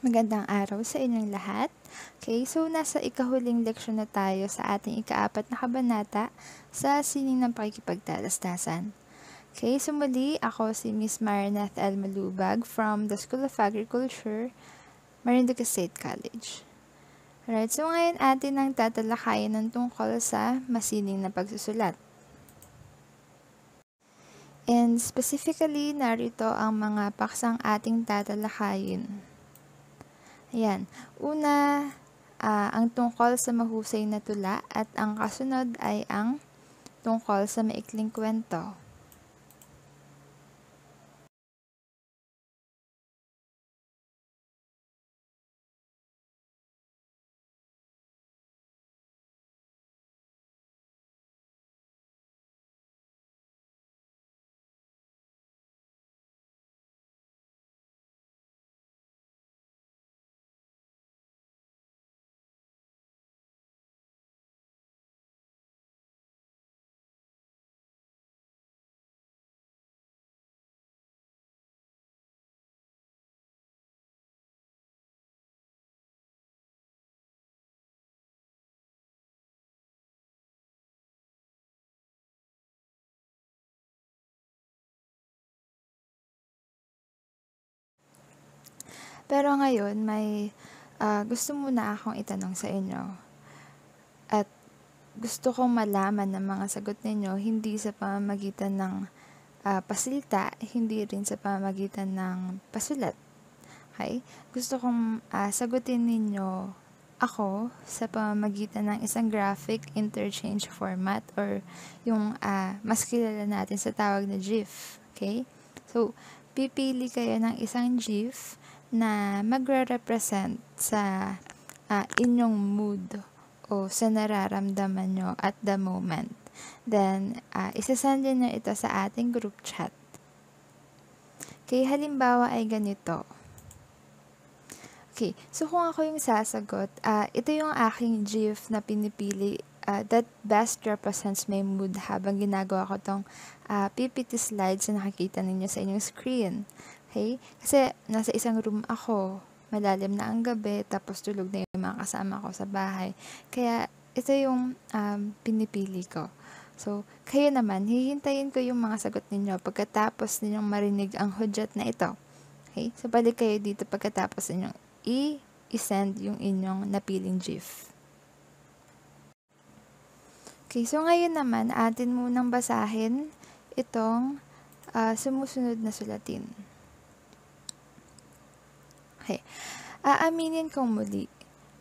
Magandang araw sa inyong lahat. Okay, so nasa ikahuling leksyon na tayo sa ating ikaapat na kabanata sa sining ng pakikipagtalastasan. Okay, so muli ako si Miss Marinath L. Malubag from the School of Agriculture, Marinduque State College. Alright, so ngayon atin ang tatalakayin ng tungkol sa masining na pagsusulat. And specifically, narito ang mga paksang ating tatalakayin. Ayan. Una, uh, ang tungkol sa mahusay na tula at ang kasunod ay ang tungkol sa maikling kwento. Pero ngayon, may uh, gusto muna akong itanong sa inyo. At gusto kong malaman ng mga sagot ninyo hindi sa pamamagitan ng uh, pasilita, hindi rin sa pamamagitan ng pasulat. Okay? Gusto kong uh, sagutin ninyo ako sa pamamagitan ng isang graphic interchange format or yung uh, mas kilala natin sa tawag na GIF. Okay? So, pipili kayo ng isang GIF na magre-represent sa uh, inyong mood o sa nararamdaman nyo at the moment. Then, uh, isasend nyo ito sa ating group chat. Okay, halimbawa ay ganito. Okay, so kung ako yung sasagot, uh, ito yung aking GIF na pinipili uh, that best represents my mood habang ginagawa ko tong uh, PPT slides na nakikita ninyo sa inyong screen. Okay? Kasi nasa isang room ako, malalim na ang gabi, tapos tulog na yung mga kasama ko sa bahay. Kaya ito yung um, pinipili ko. So, kayo naman, hihintayin ko yung mga sagot ninyo pagkatapos ninyong marinig ang hudyat na ito. Okay? So, balik kayo dito pagkatapos ninyong i-send yung inyong napiling GIF. Okay, so ngayon naman, atin munang basahin itong uh, sumusunod na sulatin. Okay. Aaminin kong muli,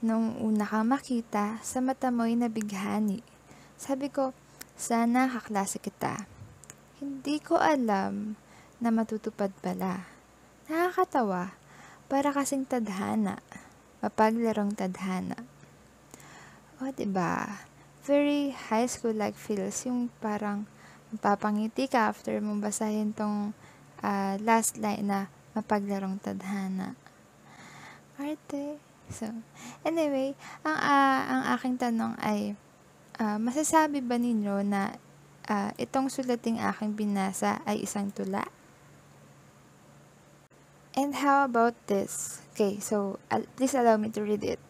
nung una kang makita, sa mata mo'y nabighani. Sabi ko, sana kaklase kita. Hindi ko alam na matutupad pala. Nakakatawa, para kasing tadhana, mapaglarong tadhana. O, diba? Very high school-like feels yung parang mapapangiti ka after mong basahin tong uh, last line na mapaglarong tadhana. Arte. So, anyway, ang, uh, ang aking tanong ay, uh, masasabi ba ninyo na uh, itong sulating aking binasa ay isang tula? And how about this? Okay, so uh, please allow me to read it.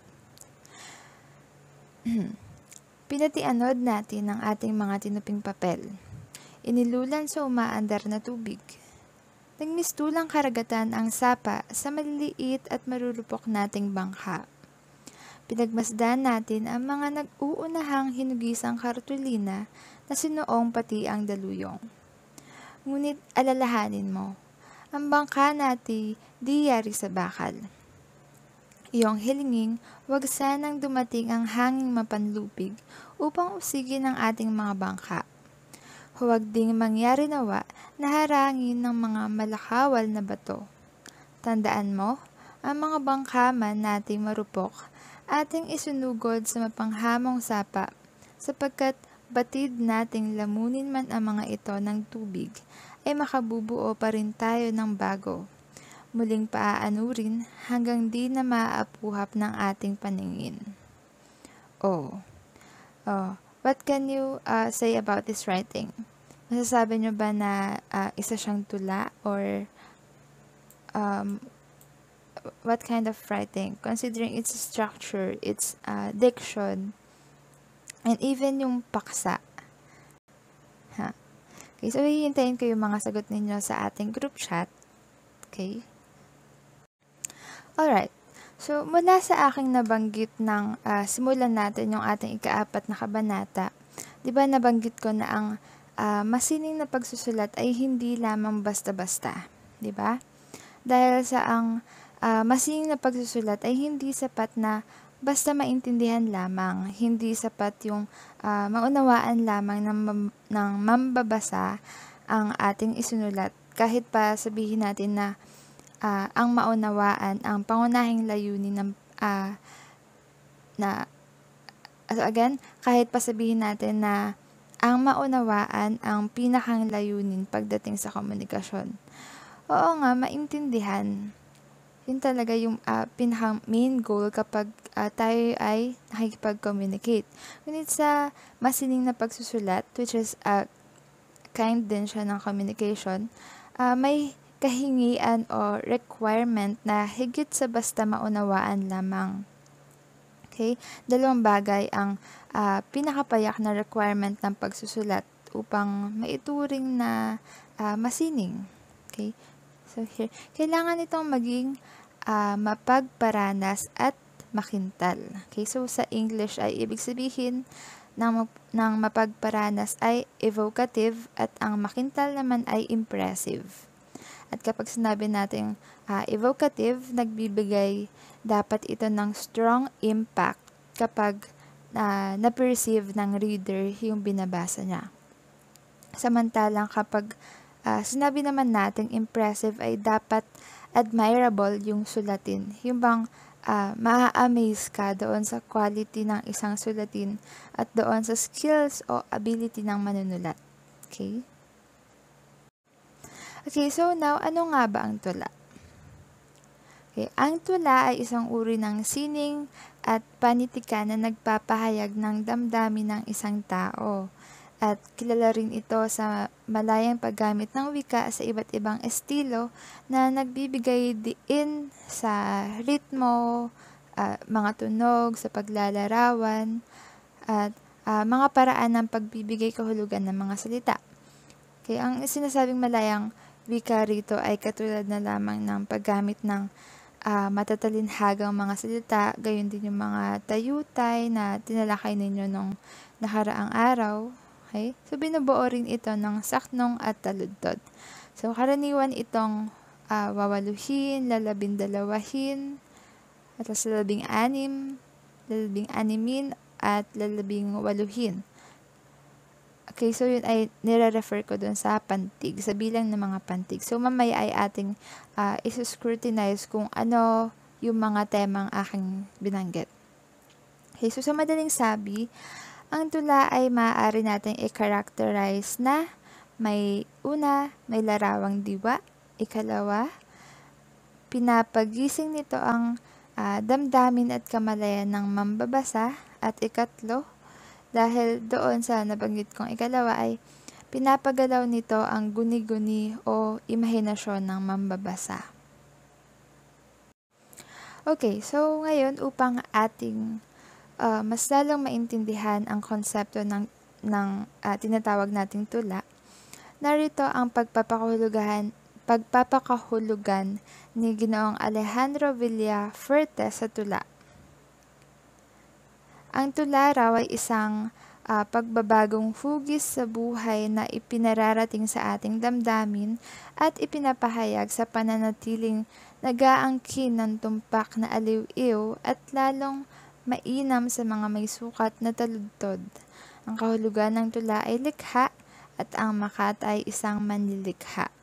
Pinatianod natin ang ating mga tinuping papel. Inilulan sa umaandar na tubig. Nagmistulang karagatan ang sapa sa maliliit at marurupok nating bangka. Pinagmasdan natin ang mga nag-uunahang hinugisang kartulina na sinuong pati ang daluyong. Ngunit alalahanin mo, ang bangka nati di yari sa bakal. Iyong hilinging, wag sanang dumating ang hanging mapanlupig upang usigin ang ating mga bangka Huwag ding mangyari nawa na harangin ng mga malakawal na bato. Tandaan mo, ang mga bangkaman nating marupok ating isunugod sa mapanghamong sapa sapagkat batid nating lamunin man ang mga ito ng tubig ay makabubuo pa rin tayo ng bago. Muling paaanurin hanggang di na maaapuhap ng ating paningin. Oh, oh, What can you uh, say about this writing? Masasabi nyo ba na uh, isa siyang tula or um, what kind of writing, considering its structure, its uh, diction, and even yung paksa. Ha? Okay, so hihintayin ko yung mga sagot ninyo sa ating group chat. Okay? Alright. So, mula sa aking nabanggit ng uh, simulan natin yung ating ikaapat na kabanata, di ba nabanggit ko na ang uh, masining na pagsusulat ay hindi lamang basta-basta. Di ba? Dahil sa ang uh, masining na pagsusulat ay hindi sapat na basta maintindihan lamang, hindi sapat yung uh, maunawaan lamang ng, ng mambabasa ang ating isunulat. Kahit pa sabihin natin na uh, ang maunawaan ang pangunahing layunin ng uh, na so again, kahit pa sabihin natin na ang maunawaan ang pinakang layunin pagdating sa komunikasyon. Oo nga, maintindihan. Yun talaga yung uh, pinakang main goal kapag uh, tayo ay nakikipag-communicate. Ngunit sa masining na pagsusulat, which is uh, kind din siya ng communication, uh, may kahingian o requirement na higit sa basta maunawaan lamang. Okay? Dalawang bagay ang uh, pinakapayak na requirement ng pagsusulat upang maituring na uh, masining. Okay? So here, kailangan itong maging uh, mapagparanas at makintal. Okay? So sa English ay ibig sabihin ng, ng mapagparanas ay evocative at ang makintal naman ay impressive. At kapag sinabi natin uh, evocative, nagbibigay dapat ito ng strong impact kapag uh, na-perceive ng reader yung binabasa niya. Samantalang kapag uh, sinabi naman natin impressive ay dapat admirable yung sulatin. Yung bang uh, maa-amaze ka doon sa quality ng isang sulatin at doon sa skills o ability ng manunulat. Okay? Okay, so now, ano nga ba ang tula? Okay, ang tula ay isang uri ng sining at panitika na nagpapahayag ng damdamin ng isang tao. At kilala rin ito sa malayang paggamit ng wika sa iba't ibang estilo na nagbibigay diin sa ritmo, uh, mga tunog, sa paglalarawan, at uh, mga paraan ng pagbibigay kahulugan ng mga salita. Okay, ang sinasabing malayang wika rito ay katulad na lamang ng paggamit ng uh, matatalinhagang mga salita, gayon din yung mga tayutay na tinalakay ninyo nung nakaraang araw. Okay? So, binubuo rin ito ng saknong at taludtod. So, karaniwan itong uh, wawaluhin, lalabindalawahin, at lalabing anim, lalabing animin, at lalabing waluhin. Okay, so yun ay nire-refer ko dun sa pantig, sa bilang ng mga pantig. So mamaya ay ating uh, isuscrutinize kung ano yung mga temang aking binanggit. Okay, so sa madaling sabi, ang tula ay maaari nating i-characterize na may una, may larawang diwa, ikalawa, pinapagising nito ang uh, damdamin at kamalayan ng mambabasa, at ikatlo, dahil doon sa nabanggit kong ikalawa ay pinapagalaw nito ang guni-guni o imahinasyon ng mambabasa. Okay, so ngayon upang ating uh, mas lalong maintindihan ang konsepto ng, ng uh, tinatawag nating tula, narito ang pagpapakahulugan, pagpapakahulugan ni Ginoong Alejandro Villa Fuertes sa tula. Ang tula raw ay isang uh, pagbabagong hugis sa buhay na ipinararating sa ating damdamin at ipinapahayag sa pananatiling nagaangkin ng tumpak na aliw-iw at lalong mainam sa mga may sukat na taludtod. Ang kahulugan ng tula ay likha at ang makat ay isang manlilikha.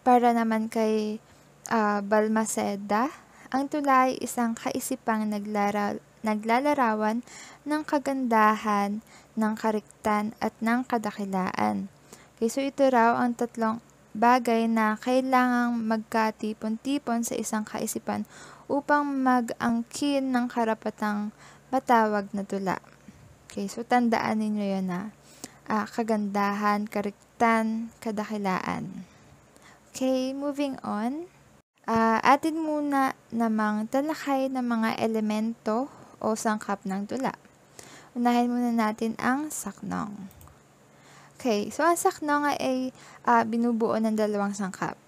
Para naman kay uh, Balmaceda, ang tula ay isang kaisipang naglara, naglalarawan ng kagandahan, ng kariktan at ng kadakilaan. Okay, so ito raw ang tatlong bagay na kailangang magkatipon-tipon sa isang kaisipan upang mag-angkin ng karapatang matawag na tula. Okay, so tandaan ninyo yan na uh, kagandahan, kariktan, kadakilaan. Okay, moving on. Uh, atin muna namang talakay ng mga elemento o sangkap ng tula. Unahin muna natin ang saknong. Okay, so ang saknong ay uh, binubuo ng dalawang sangkap.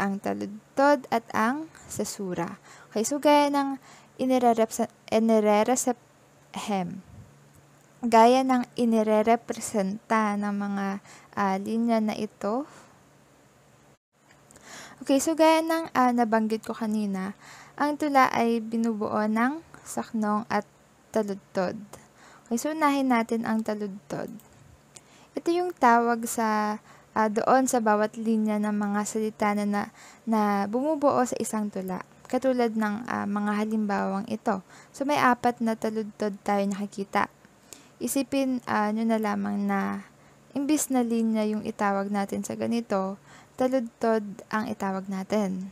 Ang taludtod at ang sasura. Okay, so gaya ng inireresep hem. Gaya ng inirerepresenta ng mga uh, linya na ito. Okay, so gaya ng uh, nabanggit ko kanina, ang tula ay binubuo ng saknong at taludtod. Okay, so unahin natin ang taludtod. Ito yung tawag sa uh, doon sa bawat linya ng mga salita na, na, na bumubuo sa isang tula. Katulad ng uh, mga halimbawang ito. So may apat na taludtod tayo nakikita. Isipin uh, nyo na lamang na imbis na linya yung itawag natin sa ganito, taludtod ang itawag natin.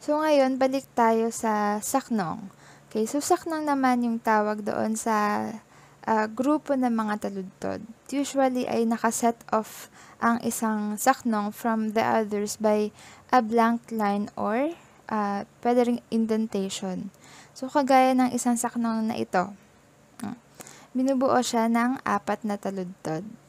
So ngayon, balik tayo sa saknong. Okay, so saknong naman yung tawag doon sa uh, grupo ng mga taludtod. Usually ay nakaset off ang isang saknong from the others by a blank line or uh, pwede ring indentation. So, kagaya ng isang saknong na ito, uh, binubuo siya ng apat na taludtod.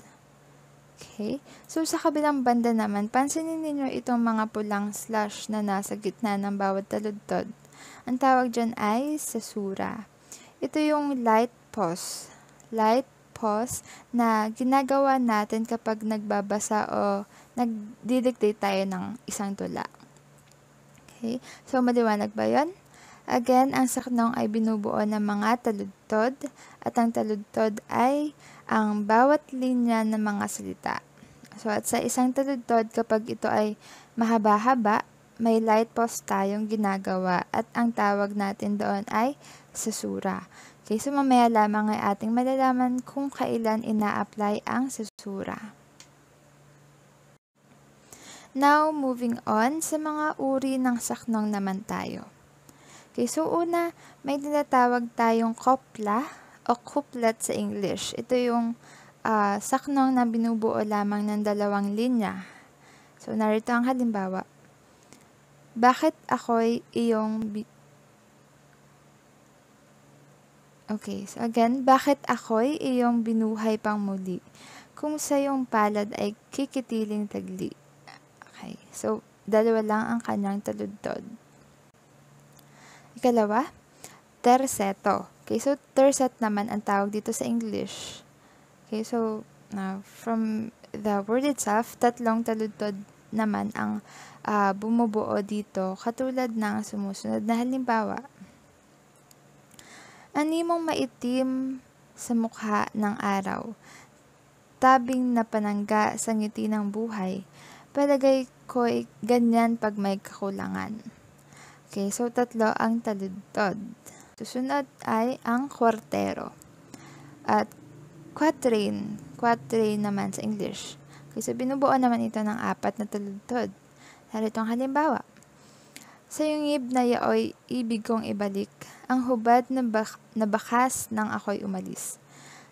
Okay? So, sa kabilang banda naman, pansinin ninyo itong mga pulang slash na nasa gitna ng bawat taludtod. Ang tawag dyan ay sasura. Ito yung light pause light pause na ginagawa natin kapag nagbabasa o nagdidictate tayo ng isang tula. Okay? So, maliwanag ba yon? Again, ang saknong ay binubuo ng mga taludtod at ang taludtod ay ang bawat linya ng mga salita. So, at sa isang taludtod, kapag ito ay mahaba-haba, may light pause tayong ginagawa at ang tawag natin doon ay susura. Okay, so mamaya lamang ay ating malalaman kung kailan ina-apply ang susura. Now, moving on sa mga uri ng saknong naman tayo. Okay, so una, may tinatawag tayong kopla o couplet sa English. Ito yung uh, saknong na binubuo lamang ng dalawang linya. So, narito ang halimbawa. Bakit ako'y iyong Okay, so again, bakit ako'y iyong binuhay pang muli? Kung sa iyong palad ay kikitiling tagli. Okay, so dalawa lang ang kanyang taludtod. Ikalawa, terseto. Okay, so terset naman ang tawag dito sa English. Okay, so now from the word itself, tatlong taludtod naman ang uh, bumubuo dito katulad ng sumusunod na halimbawa. Animong maitim sa mukha ng araw, tabing na panangga sa ngiti ng buhay, palagay ko'y ganyan pag may kakulangan. Okay, so tatlo ang taludtod. Susunod ay ang kwartero. At quatrain, quatrain naman sa English. Okay, so binubuo naman ito ng apat na taludtod. Narito ang halimbawa. Sa yungib na yaoy, ibig kong ibalik, ang hubad na, bak- na bakas nang ako'y umalis.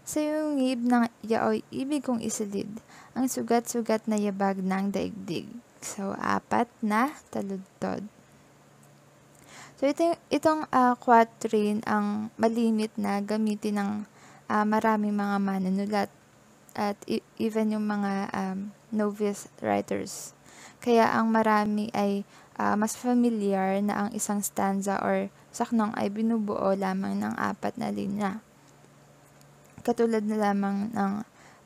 Sa yungib ng yaoy, ibig kong isilid, ang sugat-sugat na yabag ng daigdig. So, apat na taludtod. So, ito, itong uh, quatrain ang malimit na gamitin ng uh, maraming mga manunulat at even yung mga um, novice writers. Kaya ang marami ay uh, mas familiar na ang isang stanza or saknong ay binubuo lamang ng apat na linya. Katulad na lamang ng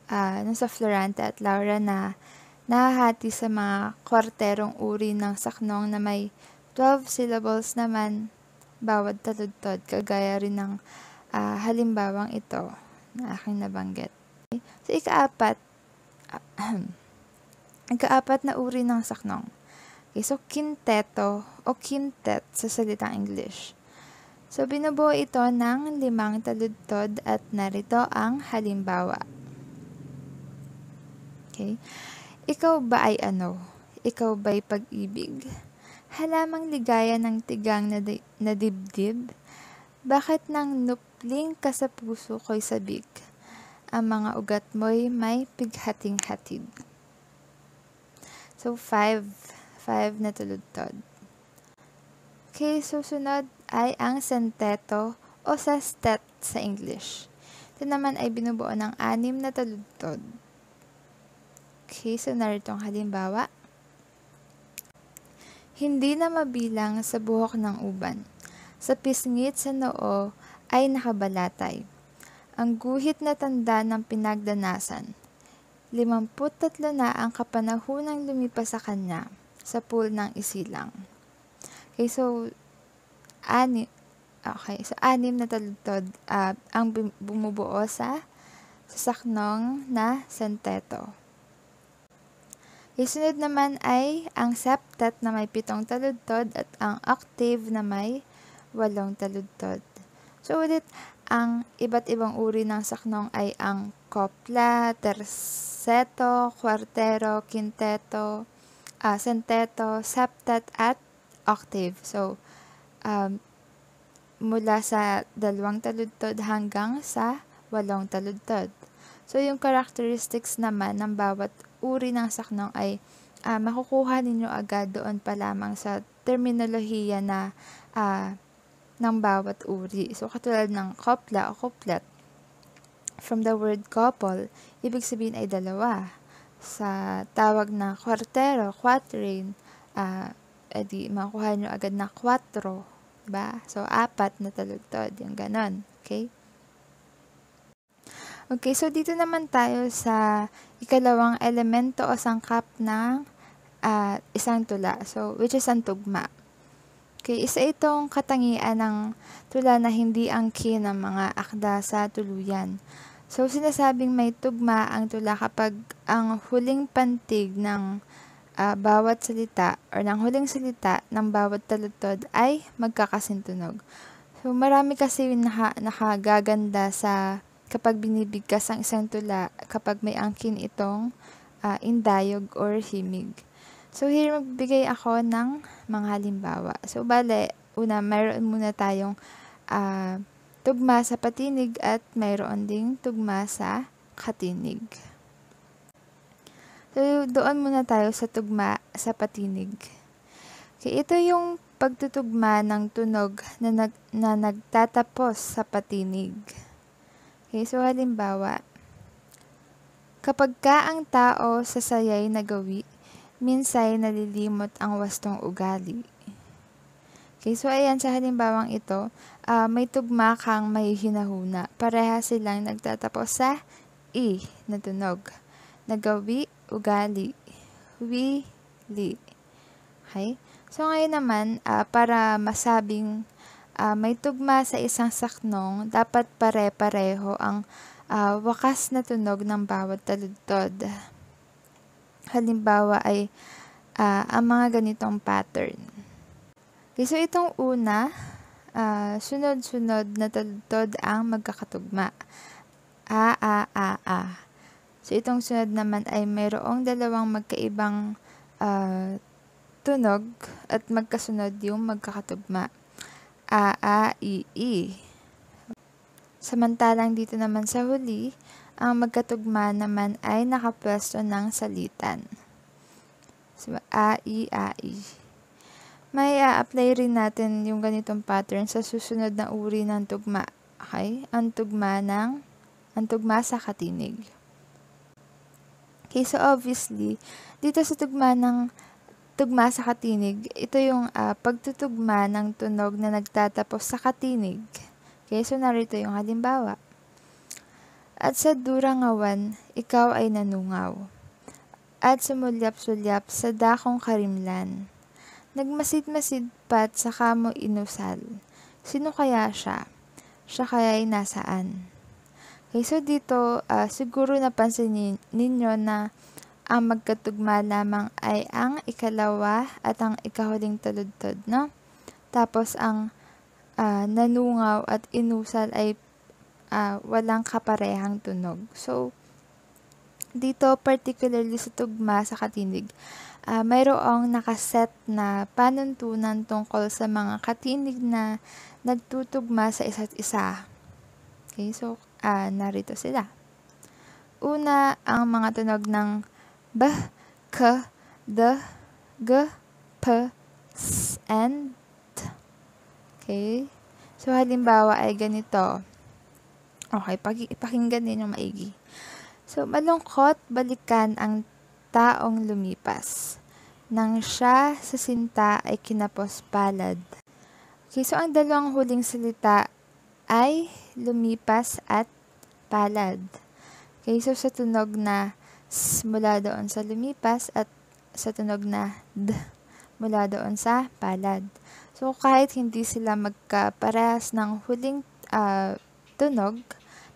uh, sa Florante at Laura na nahahati sa mga kwarterong uri ng saknong na may 12 syllables naman bawat taludtod, kagaya rin ng uh, halimbawang ito na aking nabanggit. Okay? So, ikaapat, ikaapat na uri ng saknong Okay, so quinteto o quintet sa salitang English. So binubuo ito ng limang taludtod at narito ang halimbawa. Okay? Ikaw ba ay ano? Ikaw ba'y pag-ibig? Halamang ligaya ng tigang na, di- na dibdib? Bakit nang nupling ka sa puso ko'y sabik? Ang mga ugat mo'y may pighating hatid. So, five 5 na tuludtod. Okay, susunod ay ang senteto o sestet sa English. Ito naman ay binubuo ng anim na taludtod. Okay, so narito ang halimbawa. Hindi na mabilang sa buhok ng uban. Sa pisngit sa noo ay nakabalatay. Ang guhit na tanda ng pinagdanasan. Limamput tatlo na ang kapanahunang lumipas sa kanya sa pool ng isilang. Okay, so, ani, okay, so anim na taludtod uh, ang bumubuo sa sasaknong na senteto. Isunod naman ay ang septet na may pitong taludtod at ang octave na may walong taludtod. So ulit, ang iba't ibang uri ng saknong ay ang kopla, terseto, kwartero, quinteto, uh, senteto, septet, at octave. So, um, mula sa dalawang taludtod hanggang sa walong taludtod. So, yung characteristics naman ng bawat uri ng saknong ay uh, makukuha ninyo agad doon pa lamang sa terminolohiya na uh, ng bawat uri. So, katulad ng kopla o koplet, from the word couple, ibig sabihin ay dalawa. Sa tawag na kwartero, quatrain, uh, edi makuha nyo agad na quattro, ba? So, apat na talugtod, yung ganon. Okay? Okay, so dito naman tayo sa ikalawang elemento o sangkap ng uh, isang tula. So, which is ang tugma. Okay, isa itong katangian ng tula na hindi angkin ng mga akda sa tuluyan. So, sinasabing may tugma ang tula kapag ang huling pantig ng uh, bawat salita or ng huling salita ng bawat talutod ay magkakasintunog. So, marami kasi naka, nakagaganda sa kapag binibigkas ang isang tula kapag may angkin itong uh, indayog or himig. So, here magbigay ako ng mga halimbawa. So, bale, una, mayroon muna tayong uh, tugma sa patinig at mayroon ding tugma sa katinig. So, doon muna tayo sa tugma sa patinig. Okay, ito yung pagtutugma ng tunog na, nag, na nagtatapos sa patinig. Okay, so halimbawa, kapag ka ang tao sa sayay nagawi, minsay nalilimot ang wastong ugali. Okay, so ayan sa halimbawang ito, uh, may tugma kang may hinahuna. Pareha silang nagtatapos sa i na tunog. Nagawi, ugali. Wi, li. Okay? So ngayon naman, uh, para masabing uh, may tugma sa isang saknong, dapat pare-pareho ang uh, wakas na tunog ng bawat taludtod. Halimbawa ay uh, ang mga ganitong pattern. Okay, so itong una, uh, sunod-sunod na taludtod ang magkakatugma. A, A, A, A. So itong sunod naman ay mayroong dalawang magkaibang uh, tunog at magkasunod yung magkakatugma a, a, i, i. Samantalang dito naman sa huli, ang magkatugma naman ay nakapwesto ng salitan. So, a, i, a, i. May a-apply rin natin yung ganitong pattern sa susunod na uri ng tugma. Okay? Ang tugma ng, ang tugma sa katinig. Okay, so obviously, dito sa tugma ng tugma sa katinig, ito yung uh, pagtutugma ng tunog na nagtatapos sa katinig. Okay, so narito yung halimbawa. At sa durangawan, ikaw ay nanungaw. At sumulyap-sulyap sa dakong karimlan. Nagmasid-masid pat sa kamo inusal. Sino kaya siya? Siya kaya ay nasaan? Okay, so dito, uh, siguro napansin ninyo na ang magkatugma lamang ay ang ikalawa at ang ikahuling taludtod, no? Tapos ang uh, nanungaw at inusal ay uh, walang kaparehang tunog. So, dito particularly sa tugma sa katinig, uh, mayroong nakaset na panuntunan tungkol sa mga katinig na nagtutugma sa isa't isa. Okay, so uh, narito sila. Una, ang mga tunog ng b, k, d, g, p, s, and. Okay? So, halimbawa ay ganito. Okay, din yung maigi. So, malungkot balikan ang taong lumipas. Nang siya sa sinta ay kinapos palad. Okay, so ang dalawang huling salita ay lumipas at palad. Okay, so sa tunog na mula doon sa lumipas at sa tunog na d mula doon sa palad. So, kahit hindi sila magkaparehas ng huling uh, tunog,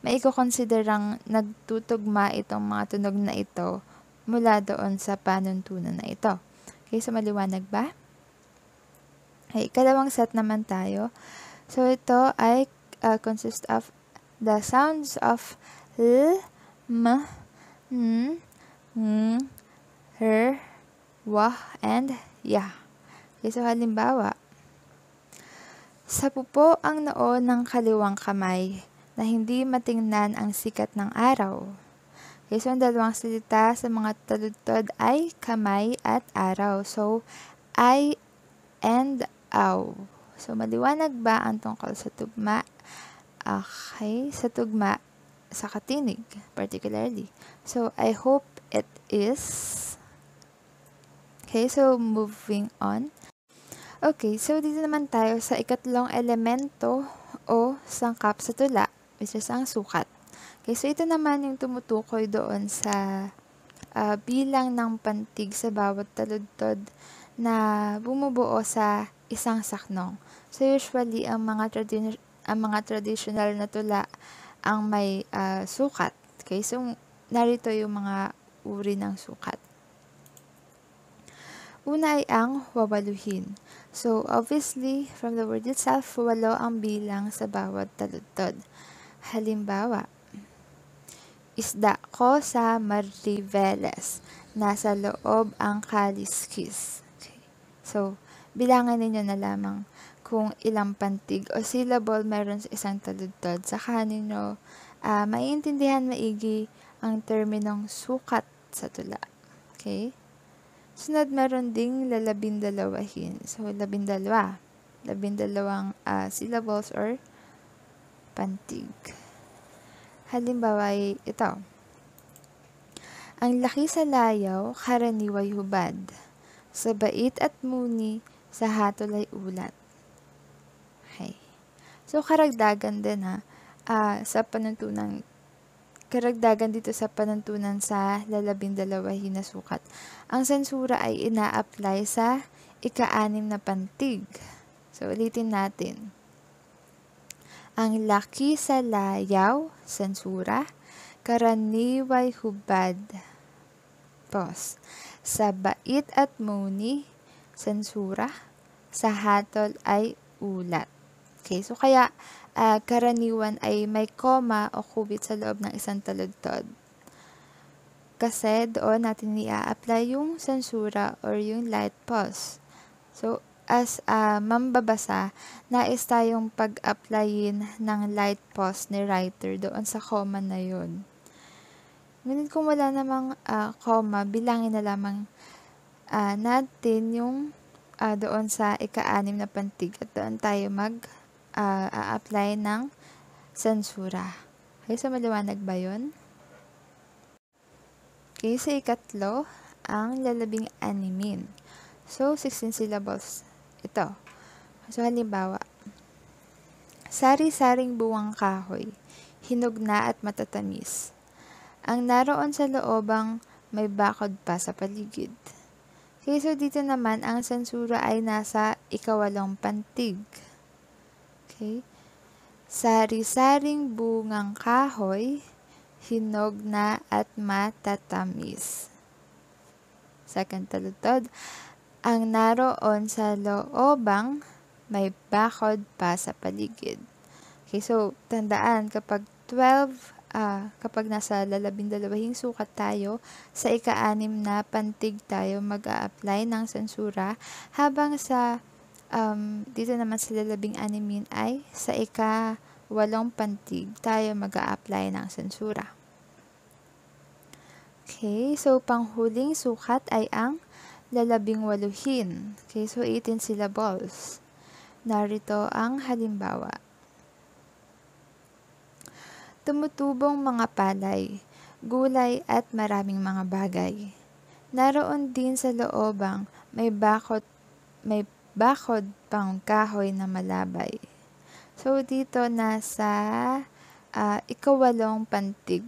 may considerang nagtutugma itong mga tunog na ito mula doon sa panuntunan na ito. Okay, so maliwanag ba? Okay, kalawang set naman tayo. So, ito ay uh, consist of the sounds of L, M, N, Ng, Her, Wah, and Ya. Okay, so halimbawa, sa pupo ang noo ng kaliwang kamay na hindi matingnan ang sikat ng araw. Okay, so ang dalawang salita sa mga taludtod ay kamay at araw. So, I and aw. So, maliwanag ba ang tungkol sa tugma? Okay, sa tugma, sa katinig, particularly. So, I hope it is. Okay, so moving on. Okay, so dito naman tayo sa ikatlong elemento o sangkap sa tula, which is ang sukat. Okay, so ito naman yung tumutukoy doon sa uh, bilang ng pantig sa bawat taludtod na bumubuo sa isang saknong. So usually ang mga tradi- ang mga traditional na tula ang may uh, sukat. Okay, so narito yung mga uri ng sukat. Una ay ang wawaluhin. So, obviously, from the word itself, walo ang bilang sa bawat taludtod. Halimbawa, isda ko sa Mariveles. Nasa loob ang kaliskis. Okay. So, bilangan ninyo na lamang kung ilang pantig o syllable meron sa isang taludtod. Saka ninyo uh, maiintindihan maigi ang terminong sukat sa tula. Okay? Sunod, meron ding lalabindalawahin. So, labindalawa. Labindalawang uh, syllables or pantig. Halimbawa ay ito. Ang laki sa layaw, karaniway hubad. Sa bait at muni, sa hatol ay ulat. Okay. So, karagdagan din ha, uh, sa panuntunang karagdagan dito sa panuntunan sa lalabindalawahin na sukat. Ang sensura ay ina-apply sa ika-anim na pantig. So, ulitin natin. Ang laki sa layaw, sensura, karaniway hubad. Pause. Sa bait at muni, sensura, sa hatol ay ulat. Okay, so kaya uh, karaniwan ay may koma o kubit sa loob ng isang taludtod. Kasi doon natin i-apply yung sensura or yung light pause. So, as uh, mambabasa, nais tayong pag-applyin ng light pause ni writer doon sa comma na yun. Ngunit kung wala namang uh, comma, bilangin na lamang uh, natin yung uh, doon sa ika-anim na pantig at doon tayo mag uh, a-apply ng sensura. Okay, so maliwanag ba yun? Okay, sa ikatlo, ang lalabing animin. So, 16 syllables. Ito. So, halimbawa, Sari-saring buwang kahoy, hinog na at matatamis. Ang naroon sa loobang may bakod pa sa paligid. Okay, so dito naman, ang sensura ay nasa ikawalong pantig. Okay? Sari-saring bungang kahoy, hinog na at matatamis. Second talutod, ang naroon sa loobang may bakod pa sa paligid. Okay, so tandaan kapag 12 uh, kapag nasa lalabindalawahing sukat tayo, sa ika-anim na pantig tayo mag apply ng sensura, habang sa um, dito naman sa lalabing animin ay sa ika walong pantig tayo mag apply ng sensura. Okay, so panghuling sukat ay ang lalabing waluhin. Okay, so 18 syllables. Narito ang halimbawa. Tumutubong mga palay, gulay at maraming mga bagay. Naroon din sa loobang may bakod, may bakod pang kahoy na malabay. So, dito nasa uh, ikawalong pantig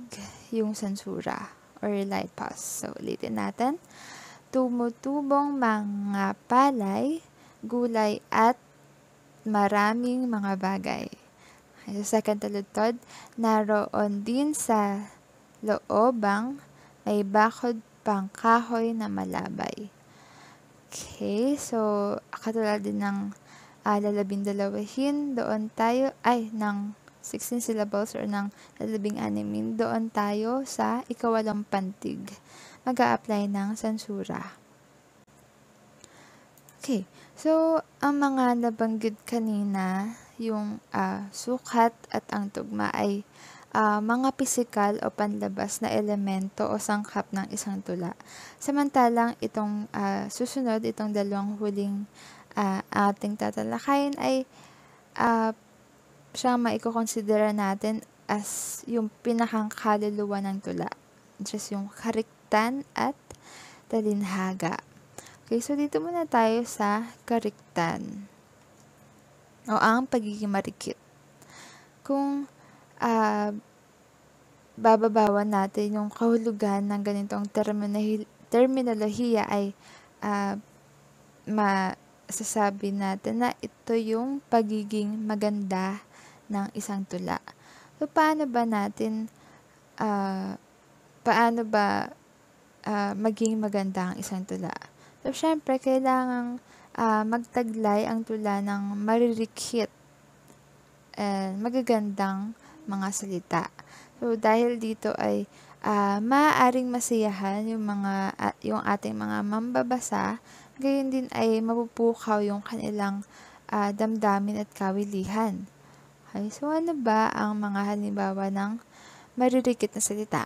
yung sansura or light pause. So, ulitin natin. Tumutubong mga palay, gulay at maraming mga bagay. Sa second taludtod, naroon din sa loobang may bakod pang kahoy na malabay. Okay, so katulad din ng uh, lalabindalawahin, doon tayo, ay, ng 16 syllables or ng lalabing animin, doon tayo sa ikawalang pantig. mag apply ng sansura. Okay, so ang mga nabanggit kanina yung uh, sukat at ang tugma ay uh, mga pisikal o panlabas na elemento o sangkap ng isang tula. Samantalang itong uh, susunod, itong dalawang huling uh, ating tatalakayin ay uh, siya maikokonsidera natin as yung pinakang kaluluwa ng tula. Just yung kariktan at talinhaga. Okay, so dito muna tayo sa kariktan o ang pagiging marikit. Kung uh, bababawan natin yung kahulugan ng ganitong termino- terminolohiya ay uh, masasabi natin na ito yung pagiging maganda ng isang tula. So, paano ba natin, uh, paano ba uh, maging maganda ang isang tula? So, syempre, kailangang uh, magtaglay ang tula ng maririkit and magagandang mga salita. So, dahil dito ay uh, maaaring masiyahan yung mga uh, yung ating mga mambabasa, gayon din ay mapupukaw yung kanilang uh, damdamin at kawilihan. Okay, so ano ba ang mga halimbawa ng maririkit na salita?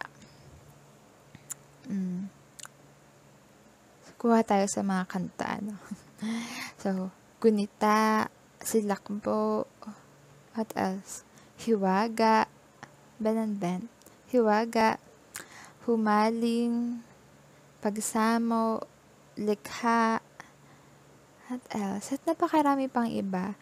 Mm. Kuha tayo sa mga kanta. No? So, gunita, silakbo, what else? Hiwaga, benanben, hiwaga, humaling, pagsamo, likha, what else? At napakarami pang iba.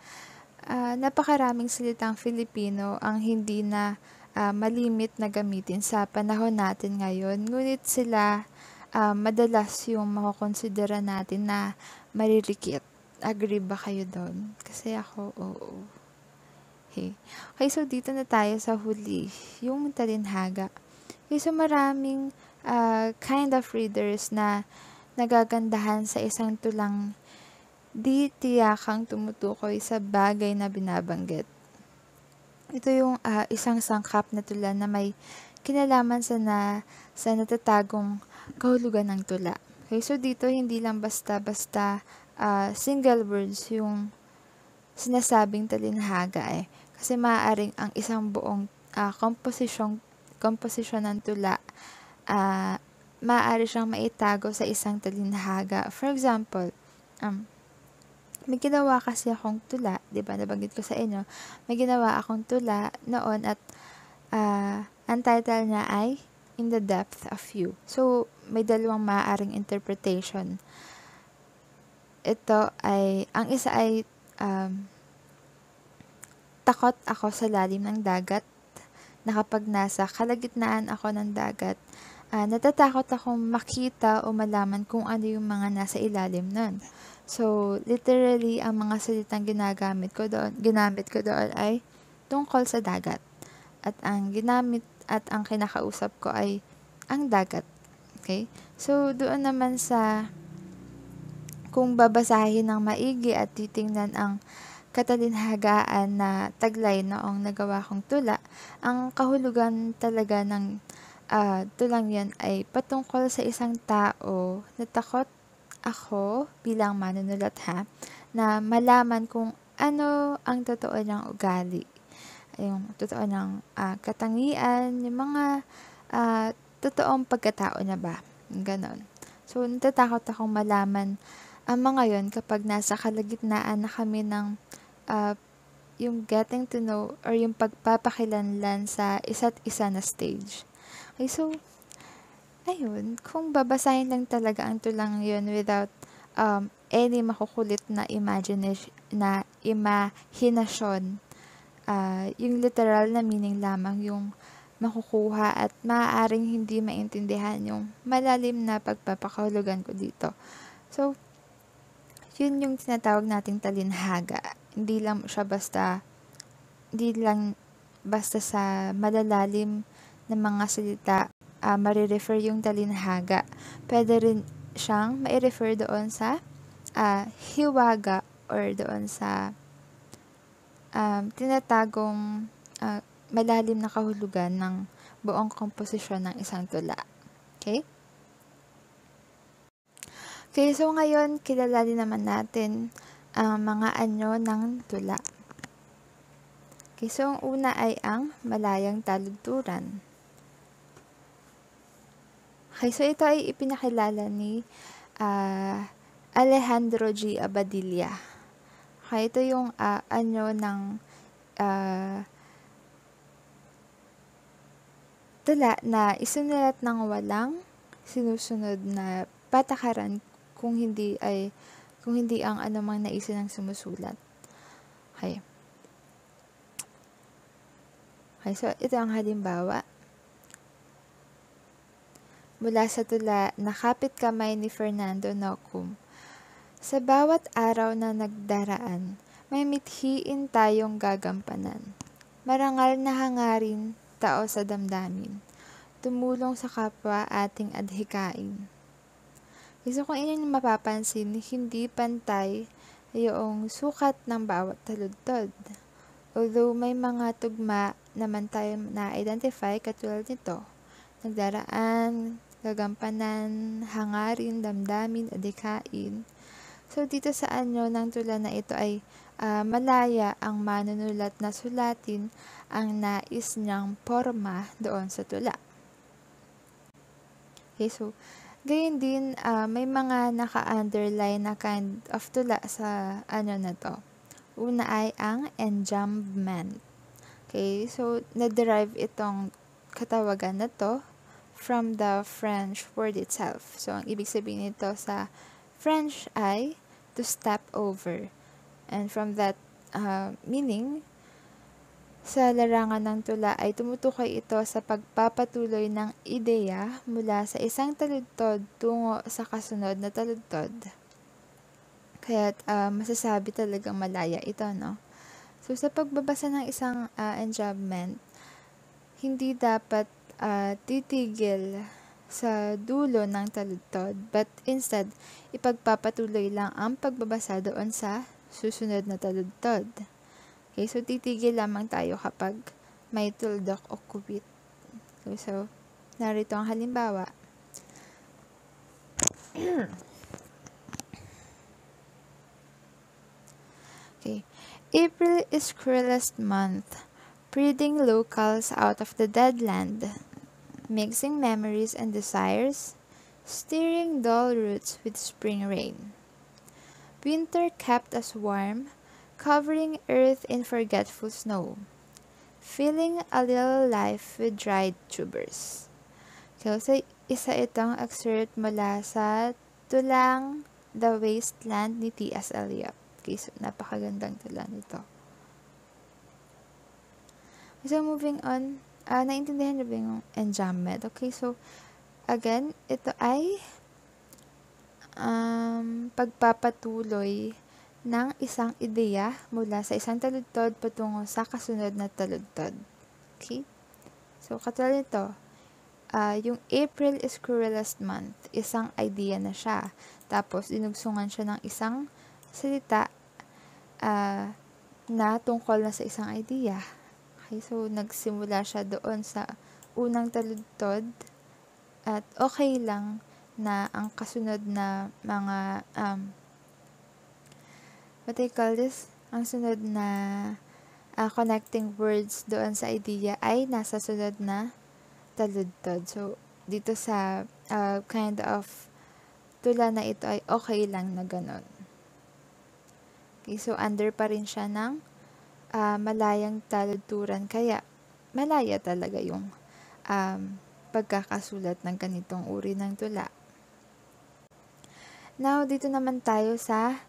Uh, napakaraming salitang Filipino ang hindi na uh, malimit na gamitin sa panahon natin ngayon. Ngunit sila uh, madalas yung makukonsidera natin na maririkit. Agree ba kayo doon? Kasi ako, oo. Okay. okay, so dito na tayo sa huli. Yung talinhaga. Okay, so maraming uh, kind of readers na nagagandahan sa isang tulang di tiyakang tumutukoy sa bagay na binabanggit. Ito yung uh, isang sangkap na tula na may kinalaman sa na sa natatagong kahulugan ng tula. Okay, so dito hindi lang basta-basta uh, single words yung sinasabing talinhaga eh. Kasi maaaring ang isang buong uh, komposisyon, komposisyon ng tula, uh, maaari siyang maitago sa isang talinhaga. For example, um, may ginawa kasi akong tula, di ba, nabanggit ko sa inyo, may ginawa akong tula noon at uh, ang title niya ay In the Depth of You. So, may dalawang maaaring interpretation. Ito ay, ang isa ay um, takot ako sa lalim ng dagat na nasa kalagitnaan ako ng dagat, uh, natatakot akong makita o malaman kung ano yung mga nasa ilalim nun. So, literally, ang mga salitang ginagamit ko doon, ginamit ko doon ay tungkol sa dagat. At ang ginamit at ang kinakausap ko ay ang dagat. Okay? So, doon naman sa kung babasahin ng maigi at titingnan ang katalinhagaan na taglay noong nagawa kong tula, ang kahulugan talaga ng uh, tulang yan ay patungkol sa isang tao na takot ako bilang manunulat ha, na malaman kung ano ang totoo niyang ugali. Yung totoo ng uh, katangian, yung mga uh, totoong pagkatao niya ba? Ganon. So, natatakot akong malaman ang mga yon kapag nasa kalagitnaan na kami ng uh, yung getting to know or yung pagpapakilanlan sa isa't isa na stage. Okay, so, ayun, kung babasahin lang talaga ang tulang yun without um, any makukulit na imagination, na imahinasyon, uh, yung literal na meaning lamang yung makukuha at maaaring hindi maintindihan yung malalim na pagpapakahulugan ko dito. So, yun yung tinatawag nating talinhaga. Hindi lang siya basta, hindi lang basta sa malalalim na mga salita uh, marirefer yung talinhaga. Pwede rin siyang mai-refer doon sa uh, hiwaga or doon sa um, tinatagong uh, malalim na kahulugan ng buong komposisyon ng isang tula. Okay? Okay, so ngayon, kilalanin naman natin ang mga anyo ng tula. Okay, so ang una ay ang malayang taludturan. Okay, so ito ay ipinakilala ni uh, Alejandro G. Abadilla. Okay, ito yung uh, anyo ng uh, tula na isunulat ng walang sinusunod na patakaran kung hindi ay kung hindi ang anumang naisin ng sumusulat. Okay. Okay, so ito ang halimbawa. Mula sa tula Nakapit Kamay ni Fernando Nocum. Sa bawat araw na nagdaraan, may mithiin tayong gagampanan. Marangal na hangarin, tao sa damdamin. Tumulong sa kapwa ating adhikain So kung inyong mapapansin, hindi pantay yung sukat ng bawat taludtod. Although may mga tugma naman tayo na-identify katulad nito, nagdaraan, gagampanan, hangarin, damdamin, adikain. So dito sa anyo ng tula na ito ay uh, malaya ang manunulat na sulatin ang nais niyang forma doon sa tula. Okay, so Gayun din, uh, may mga naka-underline na kind of tula sa ano na to. Una ay ang enjambment. Okay, so na-derive itong katawagan na to from the French word itself. So, ang ibig sabihin nito sa French ay to step over. And from that uh, meaning, sa larangan ng tula ay tumutukoy ito sa pagpapatuloy ng ideya mula sa isang taludtod tungo sa kasunod na taludtod. Kaya uh, masasabi talagang malaya ito, no? So, sa pagbabasa ng isang uh, enjambment, hindi dapat uh, titigil sa dulo ng taludtod, but instead, ipagpapatuloy lang ang pagbabasa doon sa susunod na taludtod. Okay, so titigil lamang tayo kapag may tuldok o kubit. Okay, so, narito ang halimbawa. okay. April is cruelest month, breeding locals out of the dead land, mixing memories and desires, steering dull roots with spring rain. Winter kept us warm, covering earth in forgetful snow, filling a little life with dried tubers. So, so isa itong excerpt mula sa Tulang The Wasteland ni T.S. Eliot. Okay, so napakagandang tula nito. So, moving on, uh, naintindihan niyo ba yung enjambment? Okay, so, again, ito ay um, pagpapatuloy ng isang ideya mula sa isang taludtod patungo sa kasunod na taludtod. Okay? So, katulad nito, uh, yung April is cruelest month, isang idea na siya. Tapos, dinugsungan siya ng isang salita uh, na tungkol na sa isang idea. Okay, so, nagsimula siya doon sa unang taludtod at okay lang na ang kasunod na mga um, what I call this, ang sunod na uh, connecting words doon sa idea ay nasa sunod na taludtod. So, dito sa uh, kind of tula na ito ay okay lang na ganun. Okay, so under pa rin siya ng uh, malayang taludturan. Kaya malaya talaga yung um, pagkakasulat ng ganitong uri ng tula. Now, dito naman tayo sa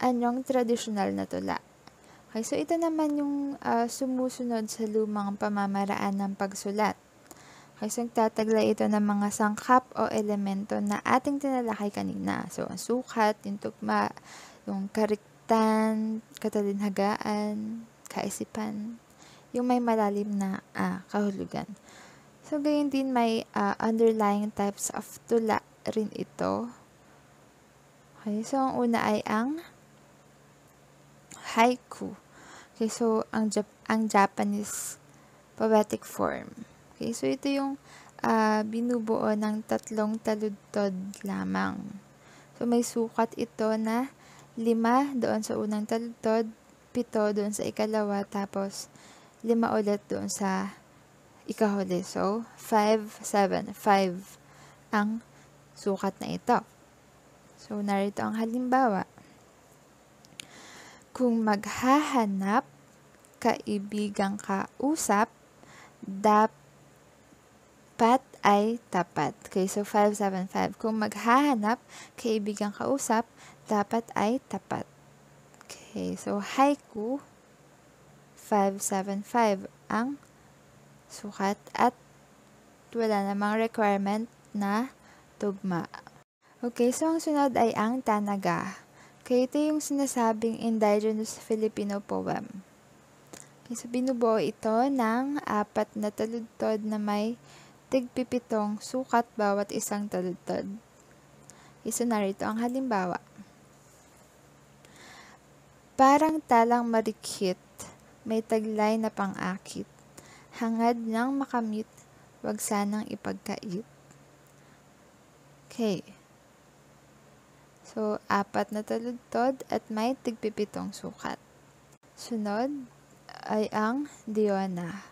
anyong tradisyonal na tula. Okay, so ito naman yung uh, sumusunod sa lumang pamamaraan ng pagsulat. Okay, so nagtataglay ito ng mga sangkap o elemento na ating tinalakay kanina. So, ang sukat, yung tugma, yung kariktan, katalinhagaan, kaisipan, yung may malalim na uh, kahulugan. So, gayon din may uh, underlying types of tula rin ito. Okay, so ang una ay ang haiku. Okay, so ang, Jap- ang Japanese poetic form. Okay, so ito yung uh, binubuo ng tatlong taludtod lamang. So may sukat ito na lima doon sa unang taludtod, pito doon sa ikalawa, tapos lima ulit doon sa ikahuli. So, 5, 7, 5 ang sukat na ito. So, narito ang halimbawa. Kung maghahanap, kaibigang kausap, dapat ay tapat. Okay, so 575. Kung maghahanap, kaibigang kausap, dapat ay tapat. Okay, so haiku, 575 ang sukat at wala namang requirement na tugma. Okay, so ang sunod ay ang tanaga. Okay, ito yung sinasabing indigenous Filipino poem. Okay, so binubuo ito ng apat na taludtod na may tigpipitong sukat bawat isang taludtod. Isa narito ang halimbawa. Parang talang marikit, may taglay na pang-akit. Hangad niyang makamit, wag sanang ipagkait. Okay. So, apat na taludtod at may tigpipitong sukat. Sunod ay ang Diona.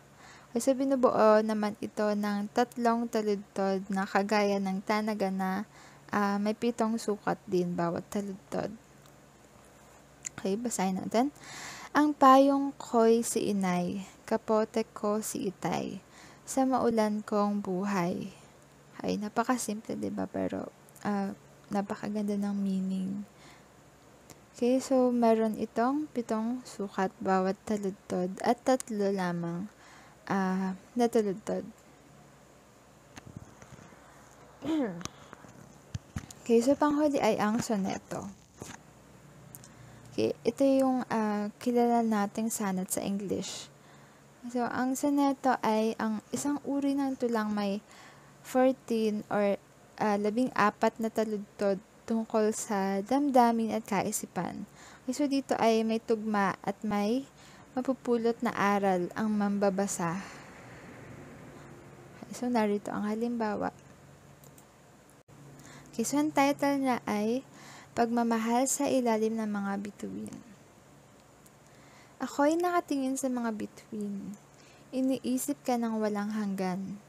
Kasi binubuo naman ito ng tatlong taludtod na kagaya ng tanaga na uh, may pitong sukat din bawat taludtod. Okay, basahin natin. Ang payong ko'y si inay, kapote ko si itay, sa maulan kong buhay. Ay, napakasimple, di ba? Pero, uh, napakaganda ng meaning. Okay, so meron itong pitong sukat bawat taludtod at tatlo lamang uh, natuludtod. okay, so panghuli ay ang soneto. Okay, ito yung uh, kilala nating sanat sa English. So, ang soneto ay ang isang uri ng tulang may 14 or uh, labing apat na taludtod tungkol sa damdamin at kaisipan. Okay, so dito ay may tugma at may mapupulot na aral ang mambabasa. So, narito ang halimbawa. Okay, so ang title niya ay Pagmamahal sa ilalim ng mga bituin. Ako'y nakatingin sa mga bituin. Iniisip ka ng walang hanggan.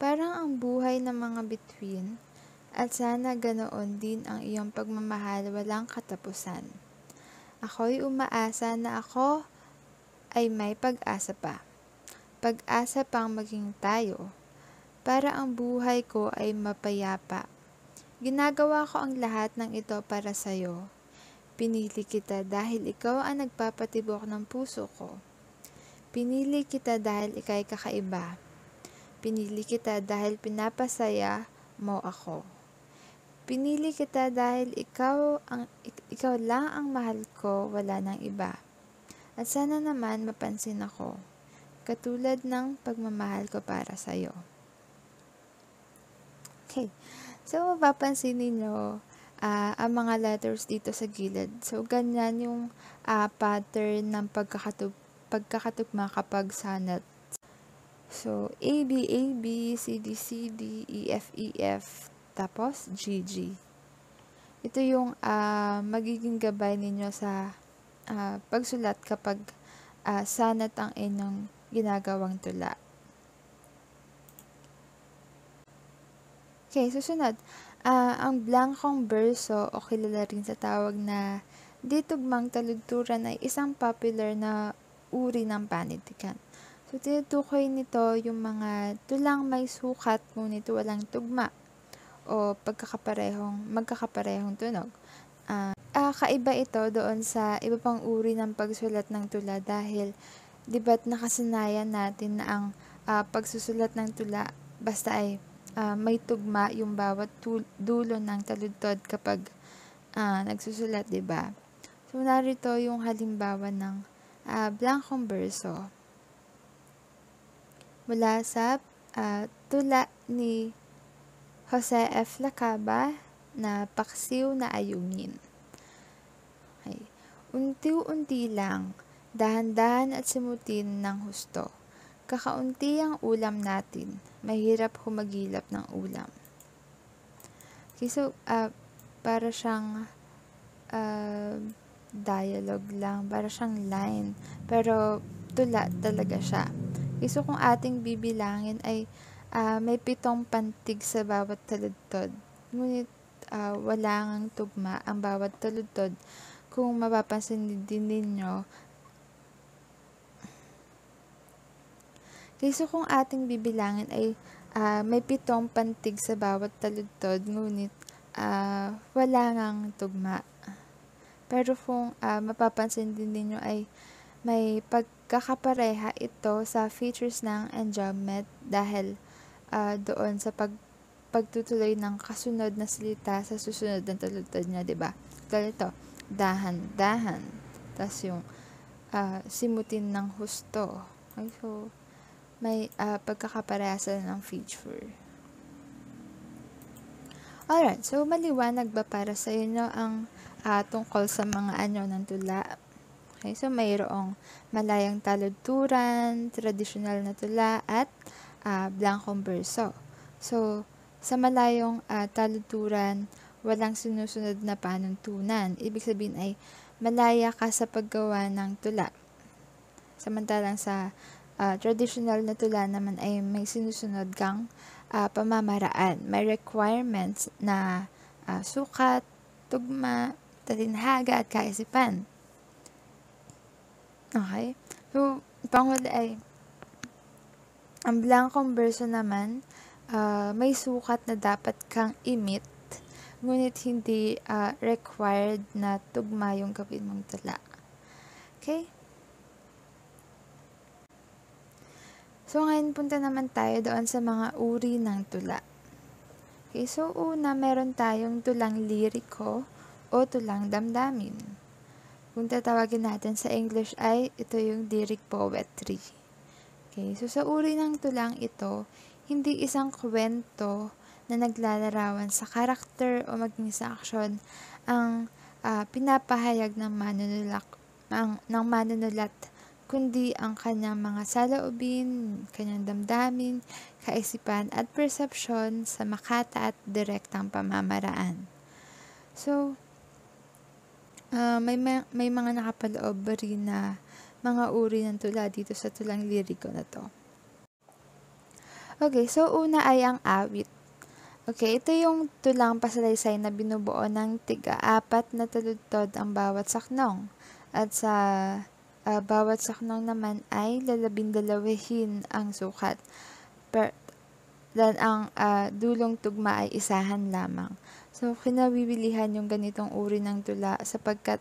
Parang ang buhay ng mga bituin at sana ganoon din ang iyong pagmamahal walang katapusan. Ako'y umaasa na ako ay may pag-asa pa. Pag-asa pang maging tayo, para ang buhay ko ay mapayapa. Ginagawa ko ang lahat ng ito para sa'yo. Pinili kita dahil ikaw ang nagpapatibok ng puso ko. Pinili kita dahil ikay kakaiba. Pinili kita dahil pinapasaya mo ako. Pinili kita dahil ikaw, ang, ikaw lang ang mahal ko, wala nang iba. At sana naman mapansin ako, katulad ng pagmamahal ko para sa'yo. Okay. So, mapapansin ninyo, uh, ang mga letters dito sa gilid. So, ganyan yung uh, pattern ng pagkakatug pagkakatugma kapag sanat. So, A, B, A, B, C, D, C, D, E, F, E, F, tapos G, G. Ito yung uh, magiging gabay ninyo sa uh, pagsulat kapag uh, sanat ang inyong ginagawang tula. Okay, susunod. Uh, ang blankong berso o kilala rin sa tawag na Di tugmang taludturan ay isang popular na uri ng panitikan. So, tinutukoy nito yung mga tulang may sukat ngunit walang tugma o pagkakaparehong, magkakaparehong tunog. Uh, uh, kaiba ito doon sa iba pang uri ng pagsulat ng tula dahil di ba't nakasanayan natin na ang uh, pagsusulat ng tula basta ay uh, may tugma yung bawat dulo ng taludtod kapag uh, nagsusulat, di ba? So, narito yung halimbawa ng uh, blankong berso. Mula sa uh, tula ni Jose F. Lacaba na Paksiw na Ayungin. Okay. Unti-unti lang, dahan-dahan at simutin ng husto. Kakaunti ang ulam natin, mahirap humagilap ng ulam. Okay, so, uh, para siyang uh, dialogue lang, para siyang line. Pero tula talaga siya. So kung ating bibilangin ay uh, may pitong pantig sa bawat taludtod. Ngunit uh, wala ngang tugma ang bawat taludtod. Kung mapapansin din ninyo, Kaysa kung ating bibilangin ay uh, may pitong pantig sa bawat taludtod, ngunit uh, wala ngang tugma. Pero kung uh, mapapansin din ninyo ay may pagkakapareha ito sa features ng enjambment dahil uh, doon sa pag pagtutuloy ng kasunod na salita sa susunod na talutod niya, 'di ba? Ganito, dahan, dahan. Tapos yung uh, simutin ng husto. Okay, so may uh, pagkakaparehasa ng feature. Alright, so maliwanag ba para sa inyo ang uh, tungkol sa mga anyo ng tula. Okay, so mayroong malayang taludturan, tradisyonal na tula, at uh, blankong berso. So, sa malayong uh, taludturan, walang sinusunod na panuntunan. Ibig sabihin ay malaya ka sa paggawa ng tula. Samantalang sa uh, traditional na tula naman ay may sinusunod kang uh, pamamaraan. May requirements na uh, sukat, tugma, talinhaga at kaisipan. Okay? So, panghuli ay, ang blankong verso naman, uh, may sukat na dapat kang imit, ngunit hindi uh, required na tugma yung gawin mong tala. Okay? So, ngayon punta naman tayo doon sa mga uri ng tula. Okay, so una, meron tayong tulang liriko, o tulang damdamin. Kung tatawagin natin sa English ay ito yung lyric poetry. Okay, so sa uri ng tulang ito, hindi isang kwento na naglalarawan sa karakter o maging sa aksyon ang uh, pinapahayag ng manunulat, ang, ng manunulat kundi ang kanyang mga saloobin, kanyang damdamin, kaisipan at perception sa makata at direktang pamamaraan. So, Uh, may, may mga nakapaloob rin na mga uri ng tula dito sa tulang liriko na to. Okay, so una ay ang awit. Okay, ito yung tulang pasalaysay na binubuo ng tiga-apat na taludtod ang bawat saknong. At sa uh, bawat saknong naman ay lalabindalawahin ang sukat. Per, dan ang uh, dulong tugma ay isahan lamang. So, kinabibilihan yung ganitong uri ng tula sapagkat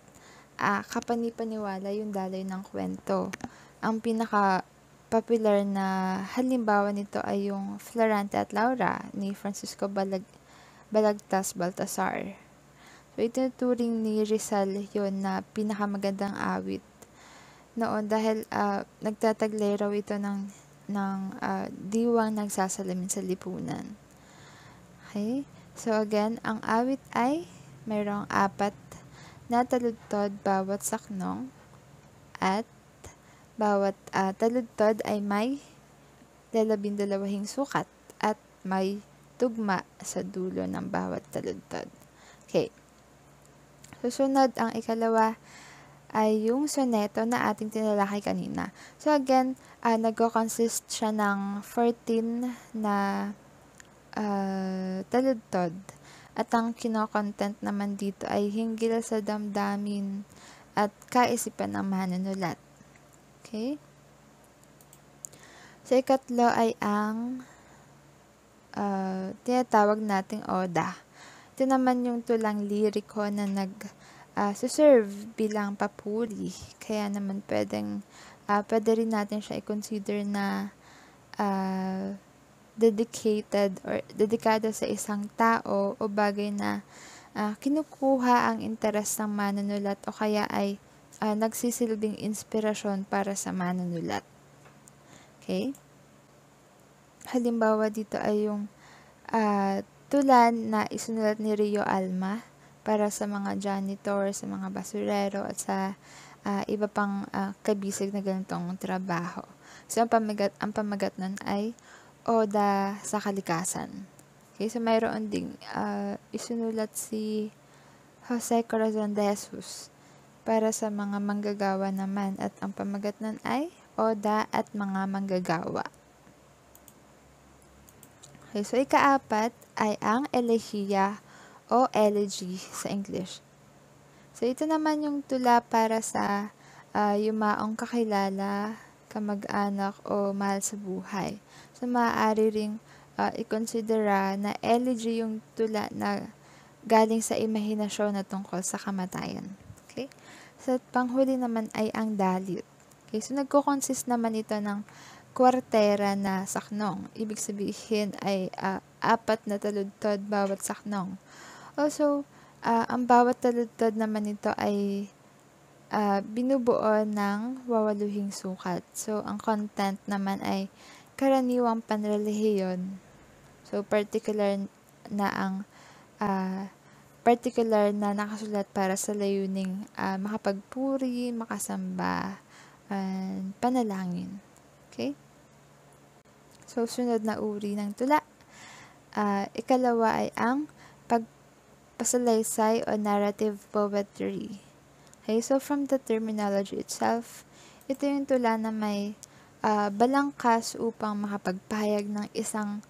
uh, kapanipaniwala yung daloy ng kwento. Ang pinaka popular na halimbawa nito ay yung Florante at Laura ni Francisco Balag Balagtas Baltasar. So, itinuturing ni Rizal yon na pinakamagandang awit noon dahil uh, nagtataglay raw ito ng, ng uh, diwang nagsasalamin sa lipunan. Okay? So again, ang awit ay mayroong apat na taludtod bawat saknong at bawat uh, taludtod ay may lalabindalawahing sukat at may tugma sa dulo ng bawat taludtod. Okay. Susunod, ang ikalawa ay yung soneto na ating tinalakay kanina. So again, uh, nagko-consist siya ng 14 na uh, taludtod. At ang kinokontent naman dito ay hinggil sa damdamin at kaisipan ng manunulat. Okay? Sa ikatlo ay ang uh, tinatawag nating oda. Ito naman yung tulang liriko na nag uh, serve bilang papuri. Kaya naman pwedeng uh, pwede rin natin siya i-consider na uh, dedicated or dedikado sa isang tao o bagay na uh, kinukuha ang interes ng manunulat o kaya ay uh, nagsisilbing inspirasyon para sa manunulat. Okay? Halimbawa dito ay yung uh, tulan na isunulat ni Rio Alma para sa mga janitor, sa mga basurero at sa uh, iba pang uh, kabisig na ganitong trabaho. So, ang pamagat, ang pamagat nun ay Oda sa Kalikasan. Okay, so mayroon ding uh, isunulat si Jose Corazon de Jesus para sa mga manggagawa naman at ang pamagat nun ay Oda at mga manggagawa. Okay, so ikaapat ay ang elehiya o elegy sa English. So ito naman yung tula para sa uh, yumaong kakilala, kamag-anak o mahal sa buhay. So maaari ring uh, ikonsidera na elegy yung tula na galing sa imahinasyon na tungkol sa kamatayan. Okay? So panghuli naman ay ang dalit. Okay, so nagko-consist naman ito ng kwartera na saknong. Ibig sabihin ay uh, apat na taludtod bawat saknong. Also, uh, ang bawat taludtod naman nito ay uh, binubuo ng wawaluhing sukat. So, ang content naman ay karaniwang panrelihiyon. So, particular na ang uh, particular na nakasulat para sa layuning uh, makapagpuri, makasamba, and panalangin. Okay? So, sunod na uri ng tula. Uh, ikalawa ay ang pagpasalaysay o narrative poetry. Okay, so from the terminology itself, ito yung tula na may uh, balangkas upang makapagpahayag ng isang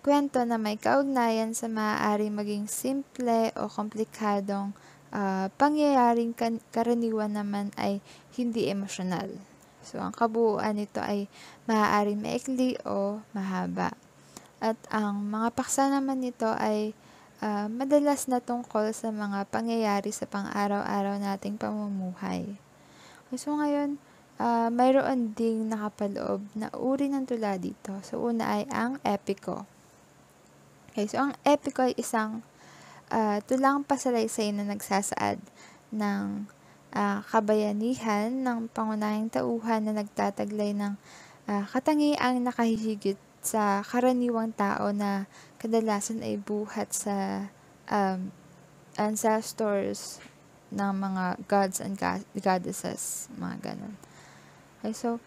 kwento na may kaugnayan sa maaari maging simple o komplikadong uh, pangyayaring kan- karaniwan naman ay hindi emosyonal. So, ang kabuuan nito ay maaaring maikli o mahaba. At ang mga paksa naman nito ay uh, madalas na tungkol sa mga pangyayari sa pang-araw-araw nating pamumuhay. So, ngayon, uh, mayroon ding nakapaloob na uri ng tula dito. So, una ay ang epiko. Okay, so ang epiko ay isang uh, tulang pasalaysay na nagsasaad ng uh, kabayanihan ng pangunahing tauhan na nagtataglay ng uh, katangiang nakahihigit sa karaniwang tao na kadalasan ay buhat sa um, ancestors ng mga gods and goddesses, mga ganun. Okay, so,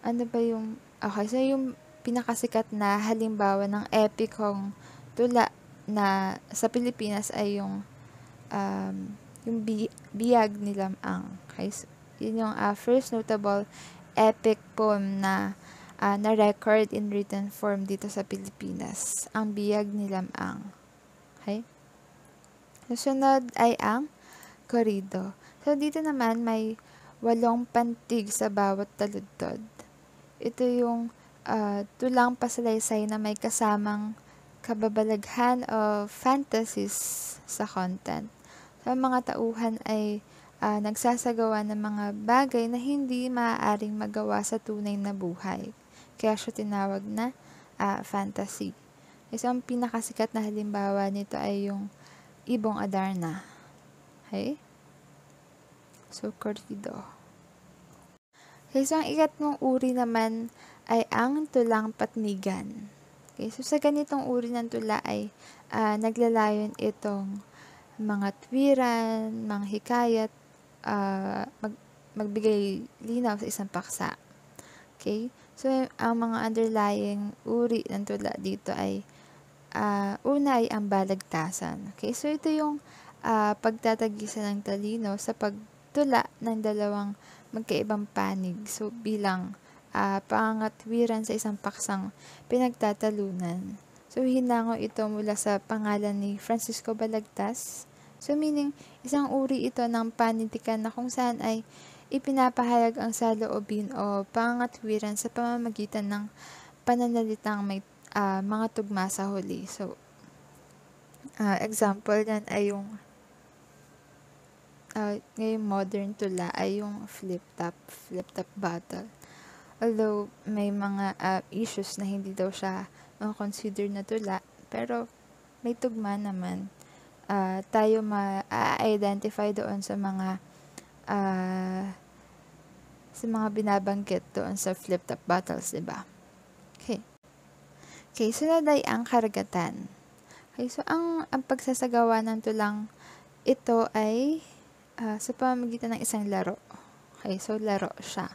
ano ba yung, okay, so yung pinakasikat na halimbawa ng epikong tula na sa Pilipinas ay yung um, yung bi- biyag ni Lamang. Okay? So, yun yung uh, first notable epic poem na uh, na-record in written form dito sa Pilipinas. Ang biyag ni Lamang. Okay? Susunod ay ang korido. So, dito naman may walong pantig sa bawat taludtod. Ito yung uh, tulang pasalaysay na may kasamang kababalaghan o fantasies sa content sa mga tauhan ay uh, nagsasagawa ng mga bagay na hindi maaaring magawa sa tunay na buhay. Kaya siya tinawag na uh, fantasy. Isang pinakasikat na halimbawa nito ay yung Ibong Adarna. Okay? So, corrido. Okay, so ang ikatlong uri naman ay ang tulang patnigan. Okay, so sa ganitong uri ng tula ay uh, naglalayon itong mga twiran, mga hikayat, uh, mag, magbigay linaw sa isang paksa. Okay? So, ang mga underlying uri ng tula dito ay uh, una ay ang balagtasan. Okay? So, ito yung uh, pagtatagisa ng talino sa pagtula ng dalawang magkaibang panig. So, bilang uh, pangatwiran sa isang paksang pinagtatalunan. So, hinango ito mula sa pangalan ni Francisco Balagtas. So, meaning, isang uri ito ng panitikan na kung saan ay ipinapahayag ang saloobin o pangatwiran sa pamamagitan ng pananalitang may uh, mga tugma sa huli. So, uh, example yan ay yung uh, ngayong modern tula ay yung flip-top, flip-top bottle. Although, may mga uh, issues na hindi daw siya consider na tula, pero may tugma naman. Uh, tayo ma-identify doon sa mga uh, sa mga binabanggit doon sa flip-top bottles, di ba? Okay. Okay, sunod ay ang karagatan. Okay, so ang, ang pagsasagawa ng tulang ito ay uh, sa pamamagitan ng isang laro. Okay, so laro siya.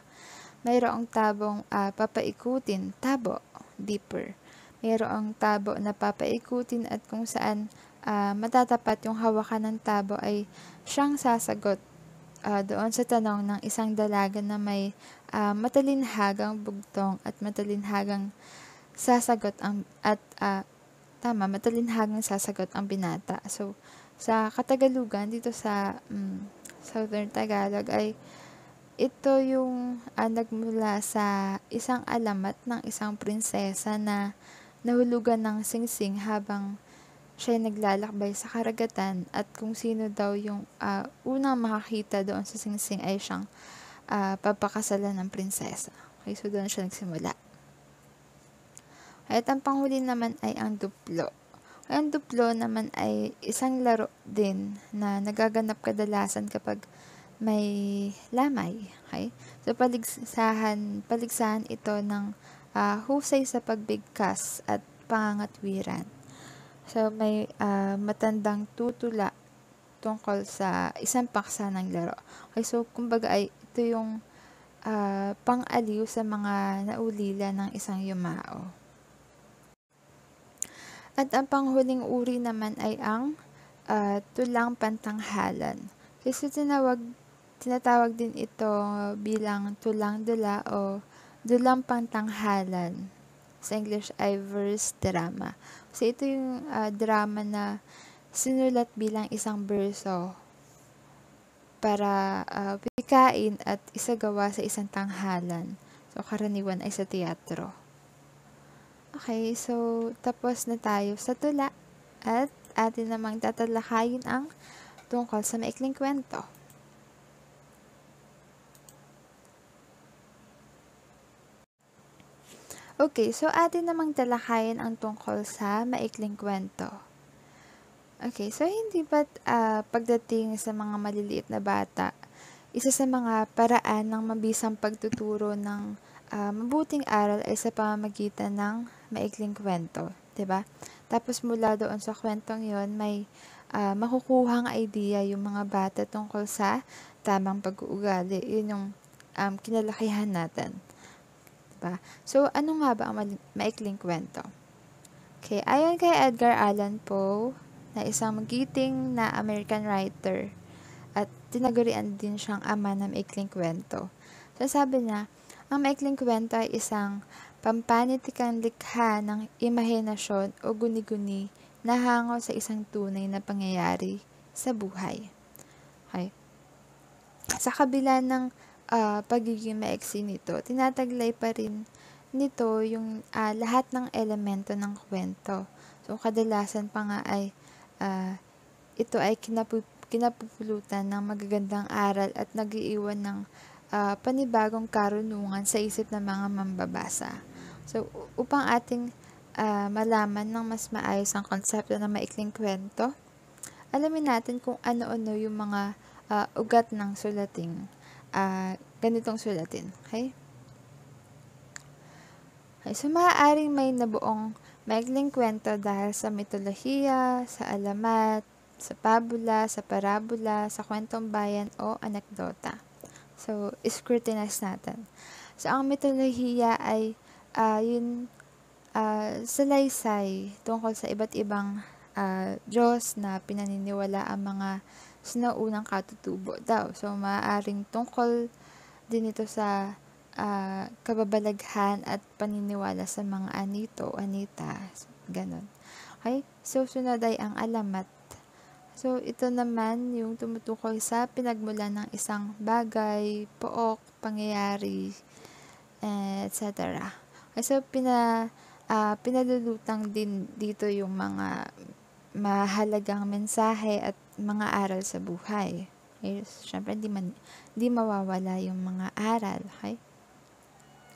Mayroong tabong uh, papaikutin, tabo, deeper mayroong tabo na papaikutin at kung saan uh, matatapat yung hawakan ng tabo ay siyang sasagot uh, doon sa tanong ng isang dalaga na may uh, matalinhagang bugtong at matalinhagang sasagot ang at uh, tama matalinhagang sasagot ang binata. So sa Katagalugan dito sa um, Southern Tagalog ay ito yung uh, nagmula sa isang alamat ng isang prinsesa na nahulugan ng singsing habang siya naglalakbay sa karagatan at kung sino daw yung uh, unang makakita doon sa singsing ay siyang uh, papakasalan ng prinsesa. Okay, so doon siya nagsimula. At ang panghuli naman ay ang duplo. Ang duplo naman ay isang laro din na nagaganap kadalasan kapag may lamay. Okay? So, paligsahan, paligsahan ito ng uh, husay sa pagbigkas at pangangatwiran. So, may uh, matandang tutula tungkol sa isang paksa ng laro. Okay, so, kumbaga ay ito yung uh, pang-aliw sa mga naulila ng isang yumao. At ang panghuling uri naman ay ang uh, tulang pantanghalan. Kasi tinawag, tinatawag din ito bilang tulang dula o Dulang Pantanghalan. Sa English ay verse drama. So, ito yung uh, drama na sinulat bilang isang berso para uh, pikain at isagawa sa isang tanghalan. So, karaniwan ay sa teatro. Okay, so tapos na tayo sa tula at atin namang tatalakayin ang tungkol sa maikling kwento. Okay, so atin namang talakayin ang tungkol sa maikling kwento. Okay, so hindi ba't uh, pagdating sa mga maliliit na bata, isa sa mga paraan ng mabisang pagtuturo ng uh, mabuting aral ay sa pamamagitan ng maikling kwento, 'di ba? Tapos mula doon sa kwentong 'yon, may uh, makukuhang idea yung mga bata tungkol sa tamang pag-uugali. Yun yung um, kinalakihan natin ba? So, ano nga ba ang maikling kwento? Okay, ayon kay Edgar Allan Poe, na isang magiting na American writer, at tinagurian din siyang ama ng maikling kwento. So, sabi niya, ang maikling kwento ay isang pampanitikang likha ng imahinasyon o guni-guni na hango sa isang tunay na pangyayari sa buhay. Okay. Sa kabila ng uh, pagiging maiksi nito, tinataglay pa rin nito yung uh, lahat ng elemento ng kwento. So, kadalasan pa nga ay uh, ito ay kinapu- kinapupulutan ng magagandang aral at nagiiwan ng uh, panibagong karunungan sa isip ng mga mambabasa. So, upang ating uh, malaman ng mas maayos ang konsepto ng maikling kwento, alamin natin kung ano-ano yung mga uh, ugat ng sulating uh, ganitong sulatin. Okay? Okay, so maaaring may nabuong maikling kwento dahil sa mitolohiya, sa alamat, sa pabula, sa parabola, sa kwentong bayan o anekdota. So, scrutinize natin. So, ang mitolohiya ay uh, yun uh, salaysay tungkol sa iba't ibang uh, Diyos na pinaniniwala ang mga sinaunang katutubo daw. So, maaaring tungkol din ito sa uh, kababalaghan at paniniwala sa mga anito, anita, Ganon. Okay? So, sunod ay ang alamat. So, ito naman yung tumutukoy sa pinagmula ng isang bagay, pook, pangyayari, etc. Okay, so, pina, uh, pinalulutang din dito yung mga mahalagang mensahe at mga aral sa buhay. Okay? Siyempre, di, man, di mawawala yung mga aral. Okay?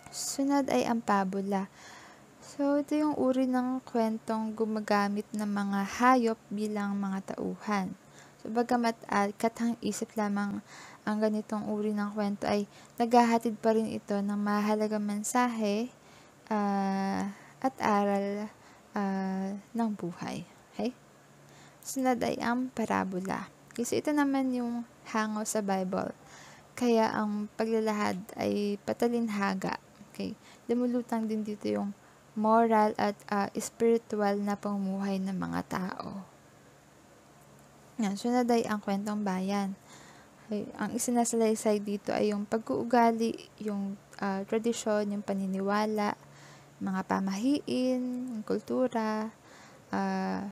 Sunod ay ang pabula. So, ito yung uri ng kwentong gumagamit ng mga hayop bilang mga tauhan. So, bagamat uh, katang isip lamang ang ganitong uri ng kwento ay naghahatid pa rin ito ng mahalagang mensahe uh, at aral uh, ng buhay. Okay? Sunod ay ang parabola. Kasi ito naman yung hango sa Bible. Kaya ang paglalahad ay patalinhaga. Okay? Lumulutang din dito yung moral at uh, spiritual na pamumuhay ng mga tao. Yan, sunod ay ang kwentong bayan. Okay, ang isinasalaysay dito ay yung pag-uugali, yung uh, tradisyon, yung paniniwala, mga pamahiin, kultura, uh,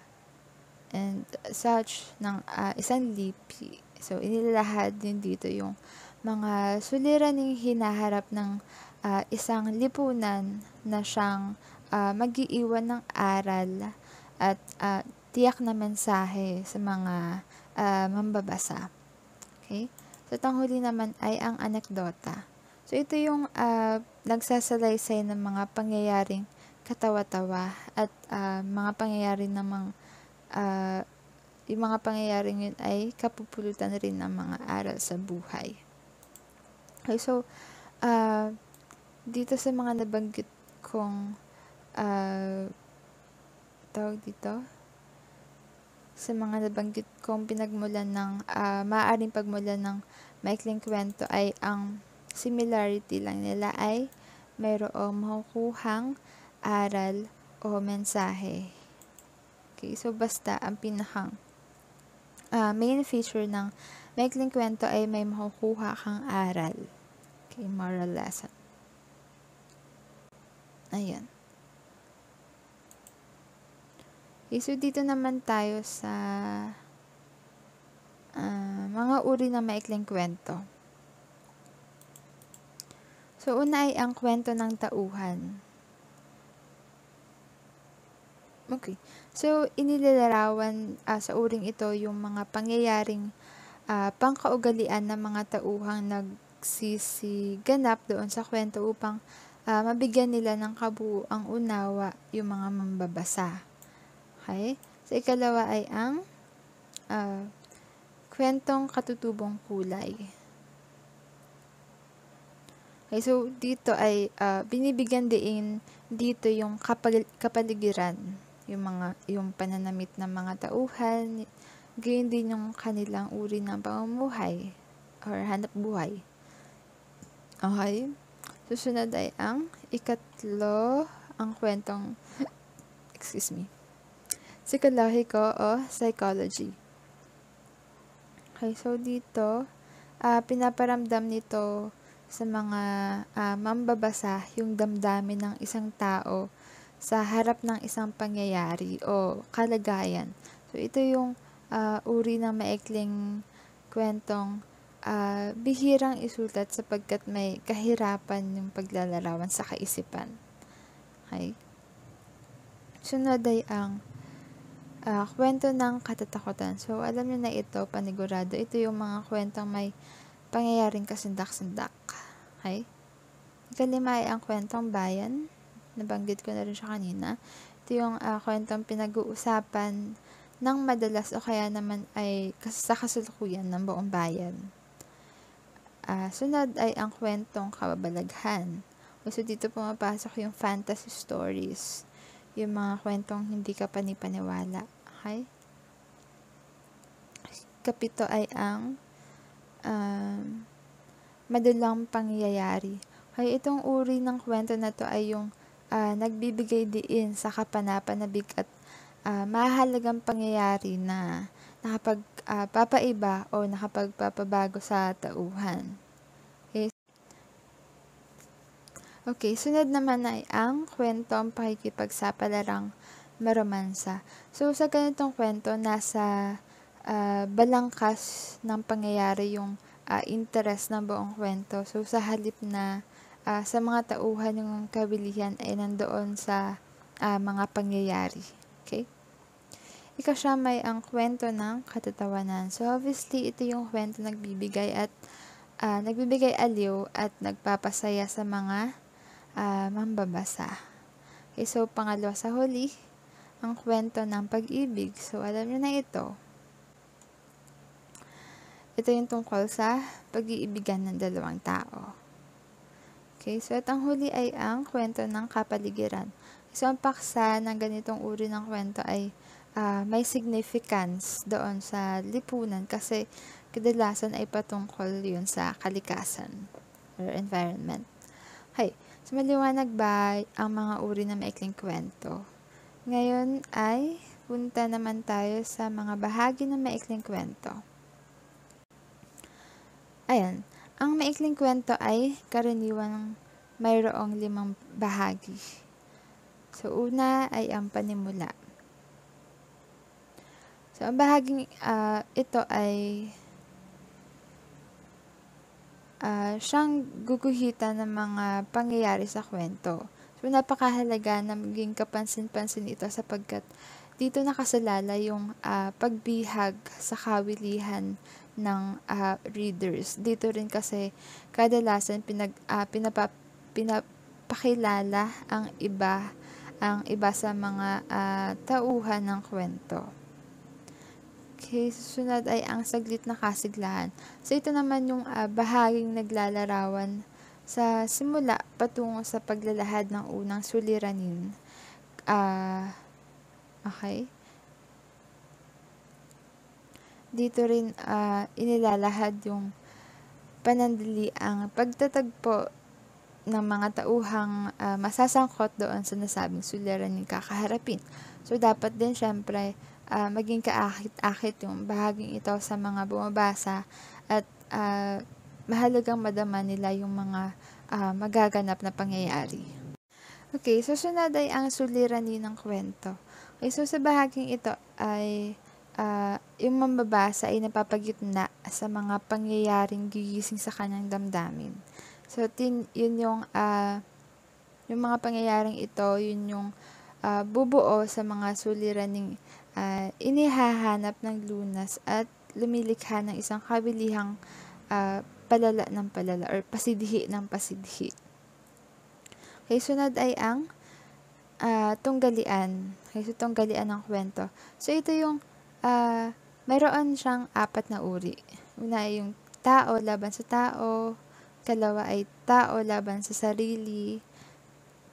and such ng uh, isang lipi. So, inilahad din dito yung mga suliraning hinaharap ng uh, isang lipunan na siyang uh, mag-iiwan ng aral at uh, tiyak na mensahe sa mga uh, mambabasa. Okay? So, tanghuli naman ay ang anekdota. So, ito yung uh, nagsasalaysay ng mga pangyayaring katawa-tawa at uh, mga pangyayari namang uh, yung mga pangyayaring yun ay kapupulutan rin ng mga aral sa buhay. Okay, so, uh, dito sa mga nabanggit kong uh, tawag dito sa mga nabanggit kong pinagmulan ng uh, maaaring pagmulan ng maikling kwento ay ang similarity lang nila ay mayroong makukuhang aral o mensahe. Okay, so basta ang pinakang uh, main feature ng maikling kwento ay may makukuha kang aral. Okay, moral lesson. Ayan. Okay, so dito naman tayo sa uh, mga uri ng maikling kwento. So, una ay ang kwento ng tauhan. Okay. So, inilalarawan uh, sa uring ito yung mga pangyayaring uh, pangkaugalian ng mga tauhang nagsisiganap doon sa kwento upang uh, mabigyan nila ng kabuuang unawa yung mga mambabasa. Okay? Sa ikalawa ay ang uh, kwentong katutubong kulay. Okay, so dito ay uh, binibigyan din dito yung kapal- kapaligiran, yung mga yung pananamit ng mga tauhan, gayon din yung kanilang uri ng pamumuhay or hanap buhay. Okay? Susunod ay ang ikatlo, ang kwentong, excuse me, psychological o psychology. Okay, so dito, uh, pinaparamdam nito sa mga uh, mambabasa yung damdamin ng isang tao sa harap ng isang pangyayari o kalagayan. So, ito yung uh, uri ng maikling kwentong uh, bihirang isulat sapagkat may kahirapan yung paglalarawan sa kaisipan. Okay? Sunod ay ang uh, kwento ng katatakutan. So, alam niyo na ito, panigurado. Ito yung mga kwentong may pangyayaring kasindak-sindak. Okay? Ikalima ay ang kwentong bayan. Nabanggit ko na rin siya kanina. Ito yung uh, kwentong pinag-uusapan ng madalas o kaya naman ay sa kasalukuyan ng buong bayan. Uh, sunod ay ang kwentong kababalaghan. So, dito pumapasok yung fantasy stories yung mga kwentong hindi ka panipaniwala. Okay? Kapito ay ang um, madalang pangyayari. Okay, itong uri ng kwento na to ay yung uh, nagbibigay diin sa kapanapanabik at uh, mahalagang pangyayari na nakapagpapaiba o nakapagpapabago sa tauhan. Okay, sunod naman ay ang kwentong pakikipagsapalaran maromansa. So, sa ganitong kwento, nasa uh, balangkas ng pangyayari yung uh, interest ng buong kwento. So, sa halip na uh, sa mga tauhan ng kabilihan ay nandoon sa uh, mga pangyayari. Okay? Ika siya may ang kwento ng katatawanan. So, obviously, ito yung kwento nagbibigay at uh, nagbibigay aliw at nagpapasaya sa mga uh, mambabasa. Okay, so, pangalawa sa huli, ang kwento ng pag-ibig. So, alam niyo na ito. Ito yung tungkol sa pag-iibigan ng dalawang tao. Okay, so at ang huli ay ang kwento ng kapaligiran. So, ang paksa ng ganitong uri ng kwento ay uh, may significance doon sa lipunan kasi kadalasan ay patungkol yun sa kalikasan or environment. Okay, so maliwanag ba ang mga uri ng maikling kwento? Ngayon ay punta naman tayo sa mga bahagi ng maikling kwento. Ayan, ang maikling kwento ay karaniwang mayroong limang bahagi. So, una ay ang panimula. So, ang bahaging uh, ito ay uh, siyang guguhitan ng mga pangyayari sa kwento. So, napakahalaga na maging kapansin-pansin ito sapagkat dito nakasalala yung uh, pagbihag sa kawilihan ng uh, readers. Dito rin kasi kadalasan pinag uh, pinapa, pinapakilala ang iba ang iba sa mga uh, tauhan ng kwento. Okay, susunod ay ang saglit na kasiglahan. So ito naman yung uh, bahaging naglalarawan sa simula patungo sa paglalahad ng unang suliranin. Uh, okay dito rin uh, inilalahad yung panandali ang pagtatagpo ng mga tauhang uh, masasangkot doon sa nasabing suliraning kakaharapin. So, dapat din syempre uh, maging kaakit-akit yung bahaging ito sa mga bumabasa at uh, mahalagang madama nila yung mga uh, magaganap na pangyayari. Okay, susunod ay ang suliranin ng kwento. Okay, so sa bahaging ito ay uh, yung mambabasa ay napapagitna sa mga pangyayaring gigising sa kanyang damdamin. So, tin, yun yung, uh, yung mga pangyayaring ito, yun yung uh, bubuo sa mga suliraning uh, inihahanap ng lunas at lumilikha ng isang kabilihang uh, palala ng palala or pasidhi ng pasidhi. Okay, sunod ay ang uh, tunggalian. Okay, so tunggalian ng kwento. So, ito yung uh, mayroon siyang apat na uri. Una ay yung tao laban sa tao, kalawa ay tao laban sa sarili,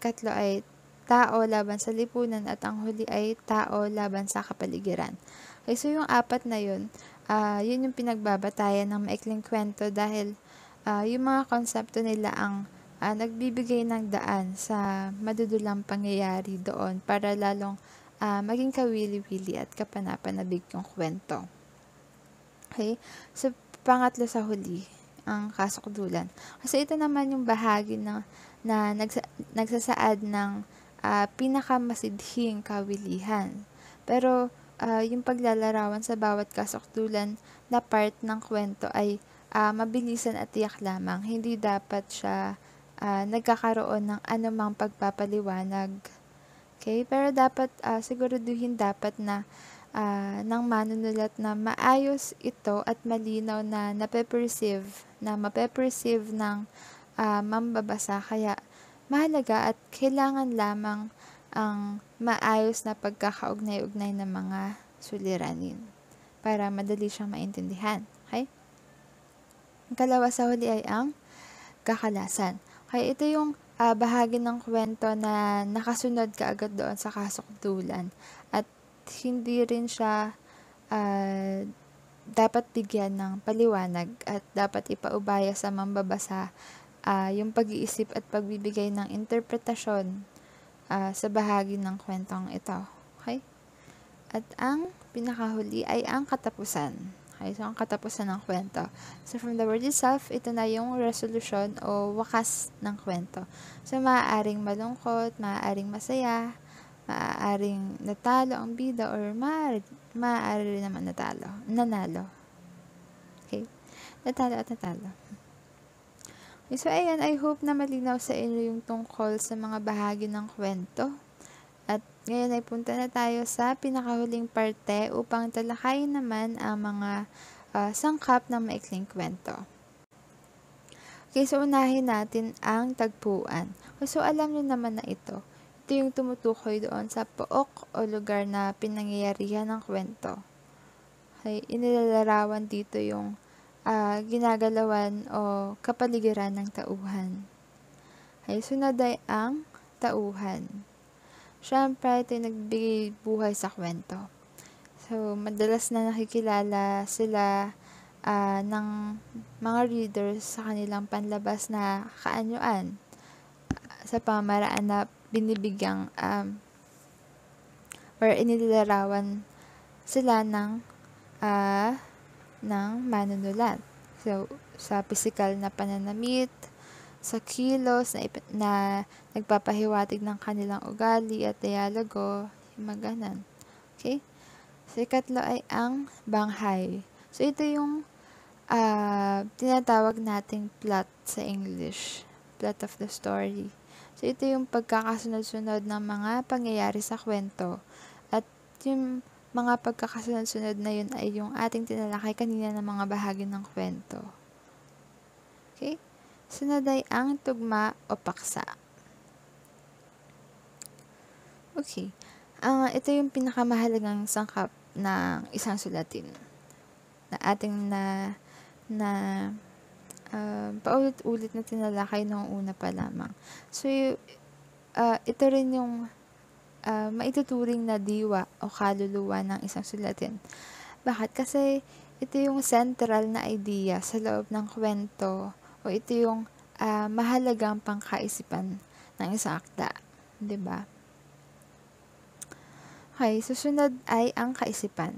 katlo ay tao laban sa lipunan, at ang huli ay tao laban sa kapaligiran. Okay, so yung apat na yun, uh, yun yung pinagbabatayan ng maikling kwento dahil uh, yung mga konsepto nila ang uh, nagbibigay ng daan sa madudulang pangyayari doon para lalong uh, maging kawili-wili at kapanapanabig yung kwento. Okay? So, pangatlo sa huli, ang kasukdulan. Kasi ito naman yung bahagi na, na nagsa, nagsasaad ng uh, pinakamasidhing kawilihan. Pero, uh, yung paglalarawan sa bawat kasukdulan na part ng kwento ay uh, mabilisan at tiyak lamang. Hindi dapat siya uh, nagkakaroon ng anumang pagpapaliwanag Okay? Pero dapat, uh, siguraduhin dapat na uh, ng manunulat na maayos ito at malinaw na nape-perceive, na mape-perceive ng uh, mambabasa. Kaya, mahalaga at kailangan lamang ang maayos na pagkakaugnay-ugnay ng mga suliranin para madali siyang maintindihan. Okay? Ang kalawa sa huli ay ang kakalasan. Okay, ito yung uh, bahagi ng kwento na nakasunod kaagad doon sa kasukdulan. At hindi rin siya uh, dapat bigyan ng paliwanag at dapat ipaubaya sa mambabasa uh, yung pag-iisip at pagbibigay ng interpretasyon uh, sa bahagi ng kwentong ito. Okay? At ang pinakahuli ay ang katapusan. Okay, so ang katapusan ng kwento. So from the word itself, ito na yung resolution o wakas ng kwento. So maaaring malungkot, maaaring masaya, maaaring natalo ang bida or maaari, maaari naman natalo, nanalo. Okay? Natalo at natalo. So, ayan, I hope na malinaw sa inyo yung tungkol sa mga bahagi ng kwento. At ngayon ay punta na tayo sa pinakahuling parte upang talakayin naman ang mga uh, sangkap ng maikling kwento. Okay, so unahin natin ang tagpuan. So, alam niyo naman na ito. Ito yung tumutukoy doon sa pook o lugar na pinangyayarihan ng kwento. Okay, inilalarawan dito yung uh, ginagalawan o kapaligiran ng tauhan. Okay, sunod ay ang tauhan. Siyempre, ito yung nagbigay buhay sa kwento. So, madalas na nakikilala sila uh, ng mga readers sa kanilang panlabas na kaanyuan sa pamaraan na binibigyang um, or inilarawan sila ng uh, ng manunulat. So, sa physical na pananamit, sa kilos na, na nagpapahiwatig ng kanilang ugali at dialogo, yung. Okay? So, ikatlo ay ang banghay. So, ito yung uh, tinatawag nating plot sa English. Plot of the story. So, ito yung pagkakasunod-sunod ng mga pangyayari sa kwento. At yung mga pagkakasunod-sunod na yun ay yung ating tinalakay kanina ng mga bahagi ng kwento. Okay? Sunod ay ang tugma o paksa. Okay. Uh, ito yung pinakamahalagang sangkap ng isang sulatin na ating na na uh, paulit-ulit na tinalakay noong una pa lamang. So, uh, ito rin yung uh, maituturing na diwa o kaluluwa ng isang sulatin. Bakit? Kasi ito yung central na idea sa loob ng kwento o ito yung uh, mahalagang pangkaisipan ng isang akda. ba? Diba? Okay, susunod ay ang kaisipan.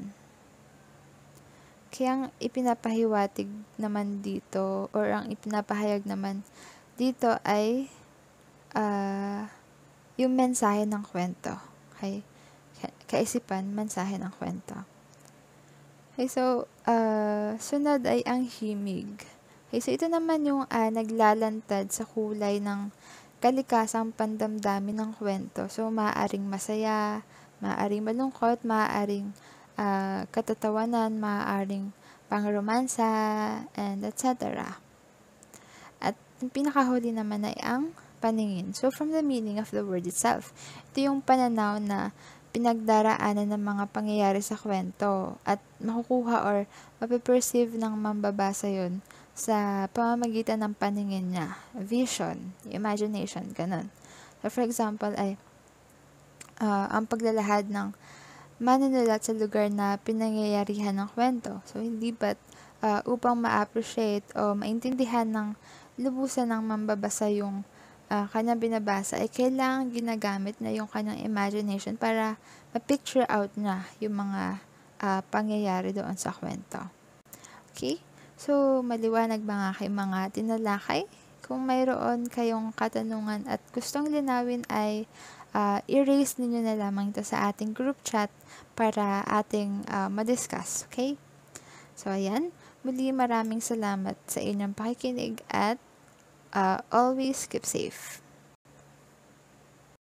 Kaya ang ipinapahiwatig naman dito or ang ipinapahayag naman dito ay uh, yung mensahe ng kwento. Okay? Kaisipan, mensahe ng kwento. Okay, so, uh, sunod ay ang himig. Okay, so ito naman yung uh, naglalantad sa kulay ng kalikasang pandamdamin ng kwento. So, maaaring masaya, maaaring malungkot, maaaring uh, katatawanan, maaaring pangromansa, and etc. At yung pinakahuli naman ay ang paningin. So, from the meaning of the word itself, ito yung pananaw na pinagdaraanan ng mga pangyayari sa kwento at makukuha or mapiperceive ng mambabasa yon sa pamamagitan ng paningin niya, vision, imagination, ganun. So, for example, ay uh, ang paglalahad ng manunulat sa lugar na pinangyayarihan ng kwento. So, hindi ba't uh, upang ma-appreciate o maintindihan ng lubusan ng mambabasa yung uh, kanyang binabasa, ay kailangan ginagamit na yung kanyang imagination para ma-picture out niya yung mga uh, pangyayari doon sa kwento. Okay? So, maliwanag ba nga kay mga tinalakay? Kung mayroon kayong katanungan at gustong linawin ay uh, erase ninyo na lamang ito sa ating group chat para ating uh, madiscuss. Okay? So, ayan. Muli maraming salamat sa inyong pakikinig at uh, always keep safe.